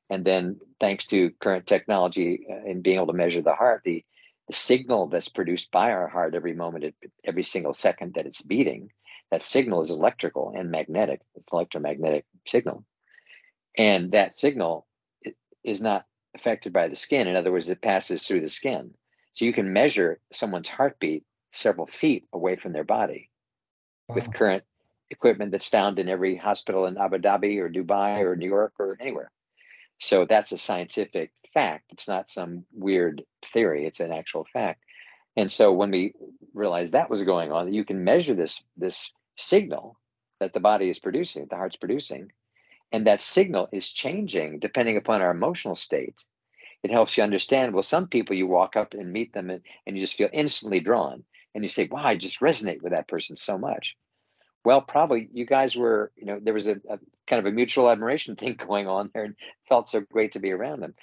And then thanks to current technology and uh, being able to measure the heart, the signal that's produced by our heart every moment, every single second that it's beating, that signal is electrical and magnetic. It's an electromagnetic signal. And that signal is not affected by the skin. In other words, it passes through the skin. So you can measure someone's heartbeat several feet away from their body wow. with current equipment that's found in every hospital in Abu Dhabi or Dubai or New York or anywhere. So that's a scientific fact. It's not some weird theory. It's an actual fact. And so when we realized that was going on, you can measure this this signal that the body is producing, the heart's producing, and that signal is changing depending upon our emotional state. It helps you understand. Well, some people you walk up and meet them and, and you just feel instantly drawn, and you say, "Wow, I just resonate with that person so much." Well, probably you guys were, you know, there was a, a kind of a mutual admiration thing going on there, and felt so great to be around them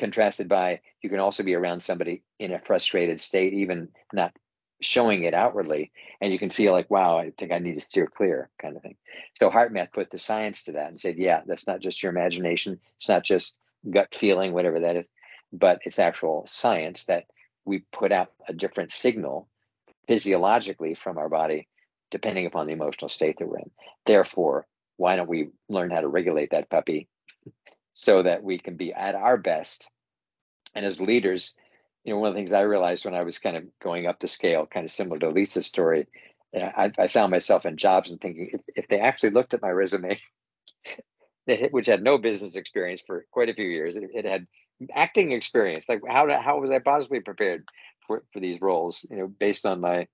contrasted by you can also be around somebody in a frustrated state, even not showing it outwardly, and you can feel like, wow, I think I need to steer clear, kind of thing. So HeartMath put the science to that and said, yeah, that's not just your imagination, it's not just gut feeling, whatever that is, but it's actual science that we put out a different signal physiologically from our body depending upon the emotional state that we're in. Therefore, why don't we learn how to regulate that puppy so that we can be at our best. And as leaders, you know, one of the things I realized when I was kind of going up the scale, kind of similar to Lisa's story, I, I found myself in jobs and thinking if, if they actually looked at my resume, which had no business experience for quite a few years, it, it had acting experience. Like how how was I possibly prepared for for these roles? You know, based on my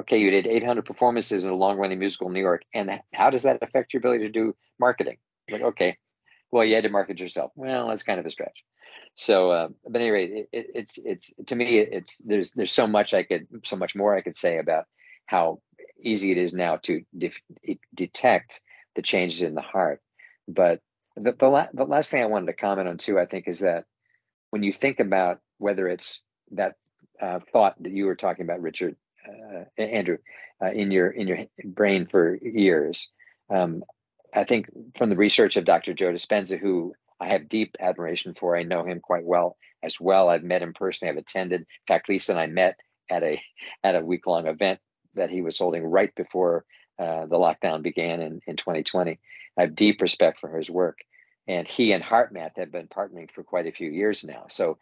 okay, you did 800 performances in a long running musical in New York, and how does that affect your ability to do marketing? Like okay, well, you had to market yourself. Well, that's kind of a stretch. So, uh, but anyway, it, it, it's it's to me, it's there's there's so much I could so much more I could say about how easy it is now to detect the changes in the heart. But the the, la- the last thing I wanted to comment on too, I think, is that when you think about whether it's that uh, thought that you were talking about, Richard, uh, Andrew, uh, in your in your brain for years. Um, I think from the research of Dr. Joe Dispenza, who I have deep admiration for. I know him quite well as well. I've met him personally. I've attended. In fact, Lisa and I met at a at a week long event that he was holding right before uh, the lockdown began in, in 2020. I have deep respect for his work. And he and HeartMath have been partnering for quite a few years now. So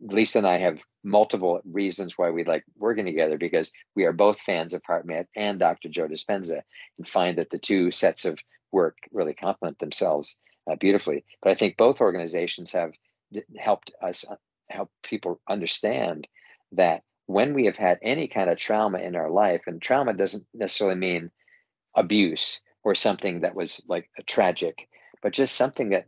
Lisa and I have multiple reasons why we like working together because we are both fans of HeartMath and Dr. Joe Dispenza and find that the two sets of work really complement themselves uh, beautifully. But I think both organizations have helped us uh, help people understand that when we have had any kind of trauma in our life, and trauma doesn't necessarily mean abuse or something that was like a tragic, but just something that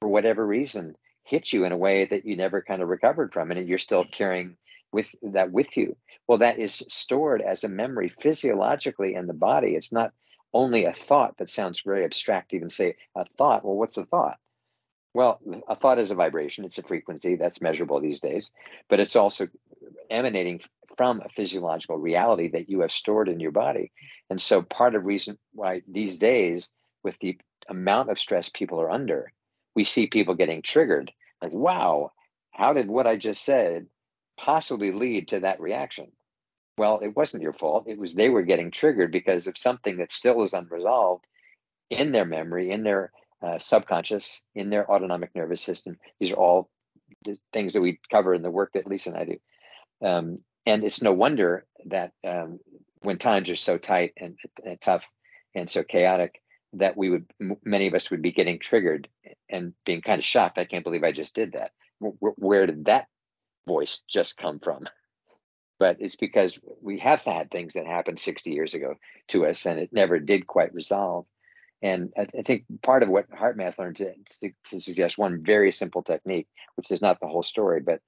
for whatever reason hit you in a way that you never kind of recovered from and you're still carrying with that with you. Well that is stored as a memory physiologically in the body. It's not only a thought that sounds very abstract even say a thought. Well what's a thought? Well a thought is a vibration. It's a frequency that's measurable these days but it's also emanating from a physiological reality that you have stored in your body. And so part of reason why these days, with the amount of stress people are under, we see people getting triggered. Like, wow, how did what I just said possibly lead to that reaction? Well, it wasn't your fault. It was they were getting triggered because of something that still is unresolved in their memory, in their uh, subconscious, in their autonomic nervous system. These are all the things that we cover in the work that Lisa and I do. Um, and it's no wonder that um, when times are so tight and, and, tough and so chaotic, that we would many of us would be getting triggered and being kind of shocked. I can't believe I just did that. Where, where did that voice just come from? But it's because we have had things that happened 60 years ago to us, and it never did quite resolve. And I, I think part of what HeartMath learned to, to, to, suggest one very simple technique, which is not the whole story, but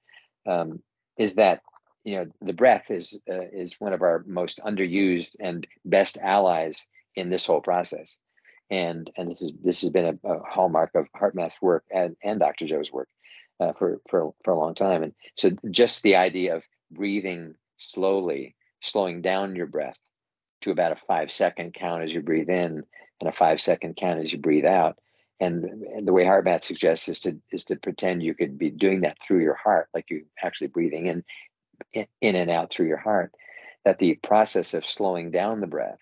um, is that you know the breath is uh, is one of our most underused and best allies in this whole process and and this is this has been a, a hallmark of HeartMath's work and, and dr joe's work uh, for for for a long time. And so just the idea of breathing slowly slowing down your breath to about a five second count as you breathe in and a five second count as you breathe out. And, and the way HeartMath suggests is to is to pretend you could be doing that through your heart like you're actually breathing in in and out through your heart, that the process of slowing down the breath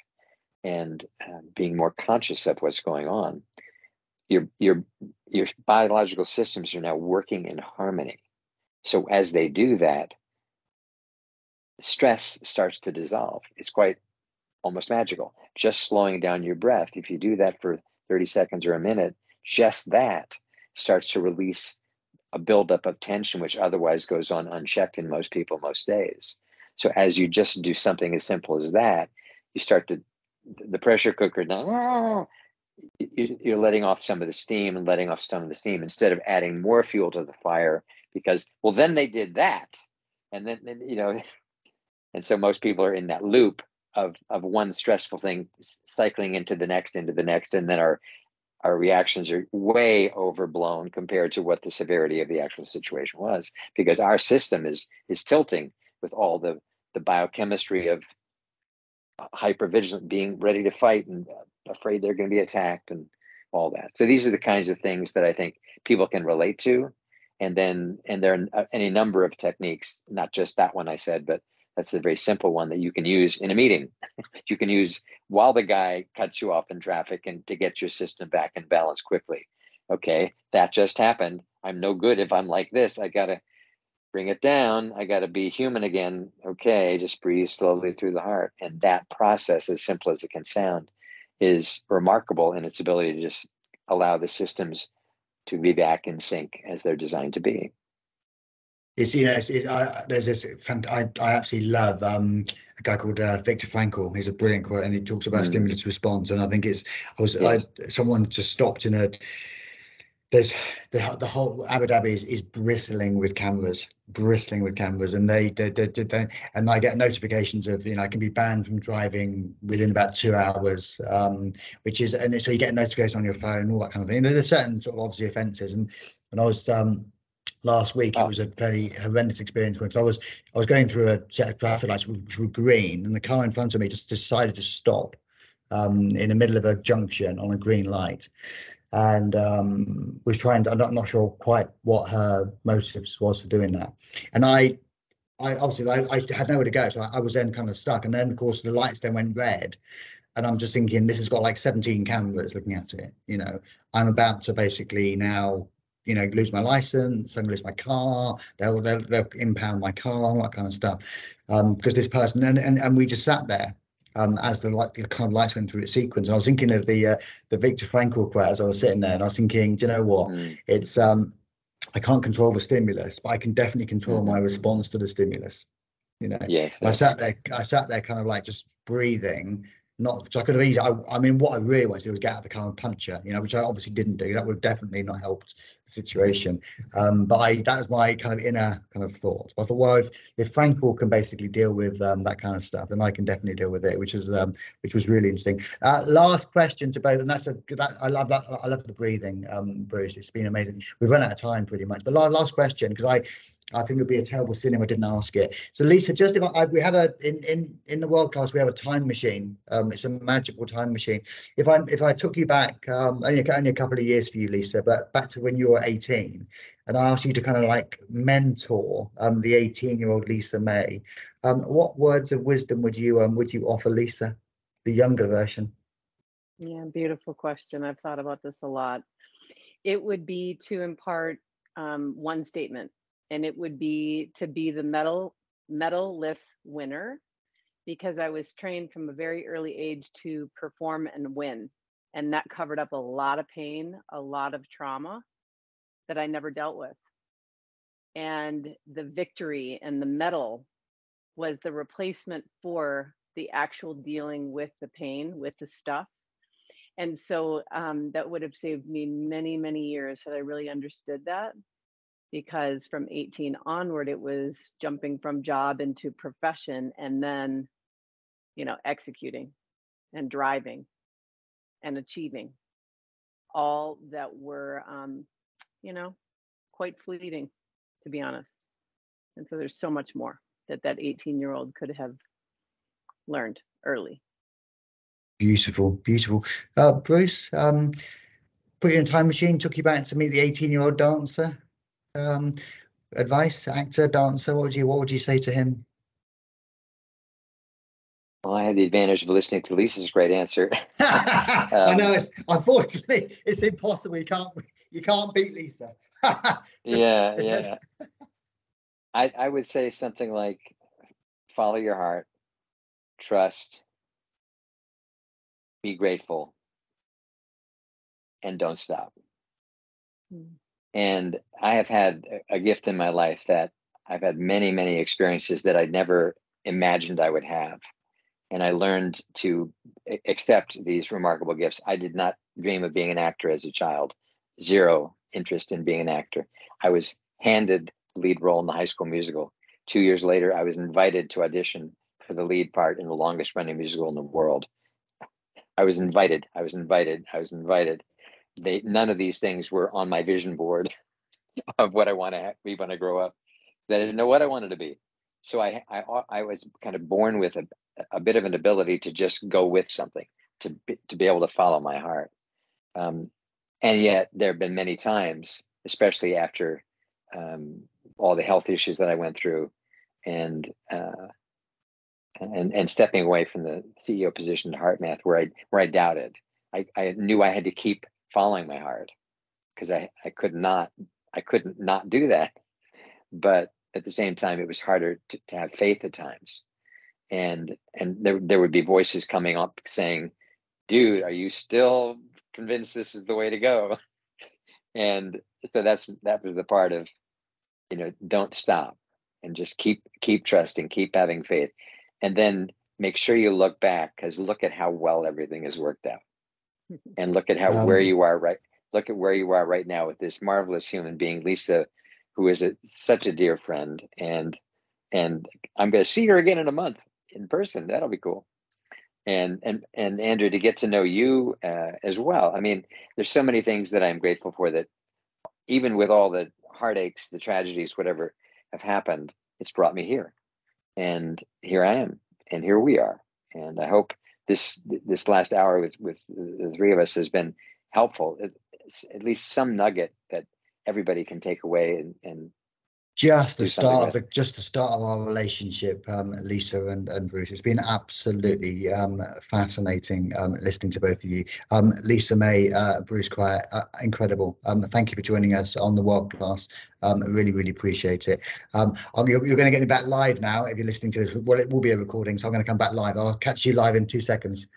and uh, being more conscious of what's going on, your your your biological systems are now working in harmony. So as they do that, stress starts to dissolve. It's quite almost magical. Just slowing down your breath, if you do that for 30 seconds or a minute, just that starts to release a buildup of tension, which otherwise goes on unchecked in most people most days. So as you just do something as simple as that, you start to the pressure cooker now. You're letting off some of the steam and letting off some of the steam instead of adding more fuel to the fire because well then they did that and then, then you know and so most people are in that loop of of one stressful thing cycling into the next into the next and then our our reactions are way overblown compared to what the severity of the actual situation was because our system is is tilting with all the the biochemistry of hypervigilant being ready to fight and uh, afraid they're going to be attacked and all that so these are the kinds of things that i think people can relate to and then and there are uh, any number of techniques not just that one i said but that's a very simple one that you can use in a meeting. you can use while the guy cuts you off in traffic and to get your system back in balance quickly. Okay, that just happened. I'm no good if I'm like this. I got to bring it down. I got to be human again. Okay, just breathe slowly through the heart. And that process, as simple as it can sound, is remarkable in its ability to just allow the systems to be back in sync as they're designed to be it's you know it's, it, I, there's this I, I absolutely love um, a guy called uh, Viktor Frankl. He's a brilliant quote, and he talks about mm. stimulus response. And I think it's I was yes. I, someone just stopped in a there's the the whole Abu Dhabi is, is bristling with cameras, bristling with cameras, and they, they, they, they, and I get notifications of you know I can be banned from driving within about two hours, um, which is and so you get a notification on your phone, all that kind of thing. And there's certain sort of obviously offences, and and I was um last week. Oh. It was a very horrendous experience because I was I was going through a set of traffic lights which were green, and the car in front of me just decided to stop um, in the middle of a junction on a green light. And um, was trying to. I'm not, not sure quite what her motives was for doing that. And I, I obviously I, I had nowhere to go, so I, I was then kind of stuck. And then of course the lights then went red, and I'm just thinking this has got like 17 cameras looking at it. You know, I'm about to basically now you know, lose my license, I'm gonna lose my car, they'll, they'll, they'll impound my car, all that kind of stuff. Um, because this person, and, and, and we just sat there um, as the, light, the kind of lights went through its sequence. And I was thinking of the uh, the Viktor Frankl quote as I was sitting there, and I was thinking, do you know what? Mm. It's um, I can't control the stimulus, but I can definitely control my response to the stimulus. You know, yeah. I sat there, I sat there, kind of like just breathing, not so I could have easily. I, I, mean, what I really wanted to do was get out of the car and punch her, you know, which I obviously didn't do. That would have definitely not helped situation. Um, but I, that was my kind of inner kind of thought. I thought, well, if if Frankl can basically deal with um, that kind of stuff, then I can definitely deal with it, which is um, which was really interesting. Uh, last question to both, and that's a that I love that I love the breathing, um, Bruce. It's been amazing. We've run out of time pretty much, but last question because I I think it would be a terrible sin if I didn't ask it. So, Lisa, just if I, we have a in in in the world class, we have a time machine. Um, it's a magical time machine. If I if I took you back, um, only only a couple of years for you, Lisa, but back to when you were 18, and I asked you to kind of like mentor um the 18 year old Lisa May, um, what words of wisdom would you um would you offer Lisa, the younger version? Yeah, beautiful question. I've thought about this a lot. It would be to impart um, one statement and it would be to be the medal medal-less winner because I was trained from a very early age to perform and win. And that covered up a lot of pain, a lot of trauma that I never dealt with. And the victory and the medal was the replacement for the actual dealing with the pain, with the stuff. And so um, that would have saved me many, many years had I really understood that because from 18 onward it was jumping from job into profession and then you know executing and driving and achieving. All that were um, you know quite fleeting to be honest. And so there's so much more that that 18 year old could have learned early. Beautiful beautiful. Uh, bruce um, put you in a time machine took you back to meet the 18 year old dancer um, advice, actor, dancer? What would you What would you say to him? Well, I had the advantage of listening to Lisa's great answer. um, I know. It's, unfortunately, it's impossible. You can't. You can't beat Lisa. yeah, yeah. I I would say something like, follow your heart, trust, be grateful, and don't stop. Hmm. And I have had a gift in my life that I've had many, many experiences that I never imagined I would have. And I learned to accept these remarkable gifts. I did not dream of being an actor as a child, zero interest in being an actor. I was handed lead role in the high school musical. Two years later, I was invited to audition for the lead part in the longest running musical in the world. I was invited, I was invited, I was invited they none of these things were on my vision board of what I want to be when I grow up. That I didn't know what I wanted to be. So I I I was kind of born with a, a bit of an ability to just go with something, to be, to be able to follow my heart. Um, and yet there have been many times, especially after um, all the health issues that I went through, and uh, and and stepping away from the CEO position at HeartMath, where I where I doubted. I, I knew I had to keep following my heart because I, I could not I couldn't not do that. But at the same time, it was harder to, to have faith at times. And and there there would be voices coming up saying, dude, are you still convinced this is the way to go? And so that's that was the part of, you know, don't stop and just keep keep trusting, keep having faith. And then make sure you look back because look at how well everything has worked out and look at how um, where you are right look at where you are right now with this marvelous human being lisa who is a, such a dear friend and and i'm going to see her again in a month in person. That'll be cool. And and and andrew to get to know you uh, as well. I mean there's so many things that i'm grateful for that even with all the heartaches the tragedies whatever have happened it's brought me here. And here i am and here we are. And i hope this this last hour with with the three of us has been helpful. s- at least some nugget that everybody can take away and, and just the start of the just the start of our relationship um lisa and and bruce. It's been absolutely um fascinating um listening to both of you. Um lisa may uh bruce Cryer, uh, incredible. Um thank you for joining us on the world class. Um I really really appreciate it. You're, you're going to get me back live now if you're listening to this. Well it will be a recording so i'm going to come back live. I'll catch you live in two seconds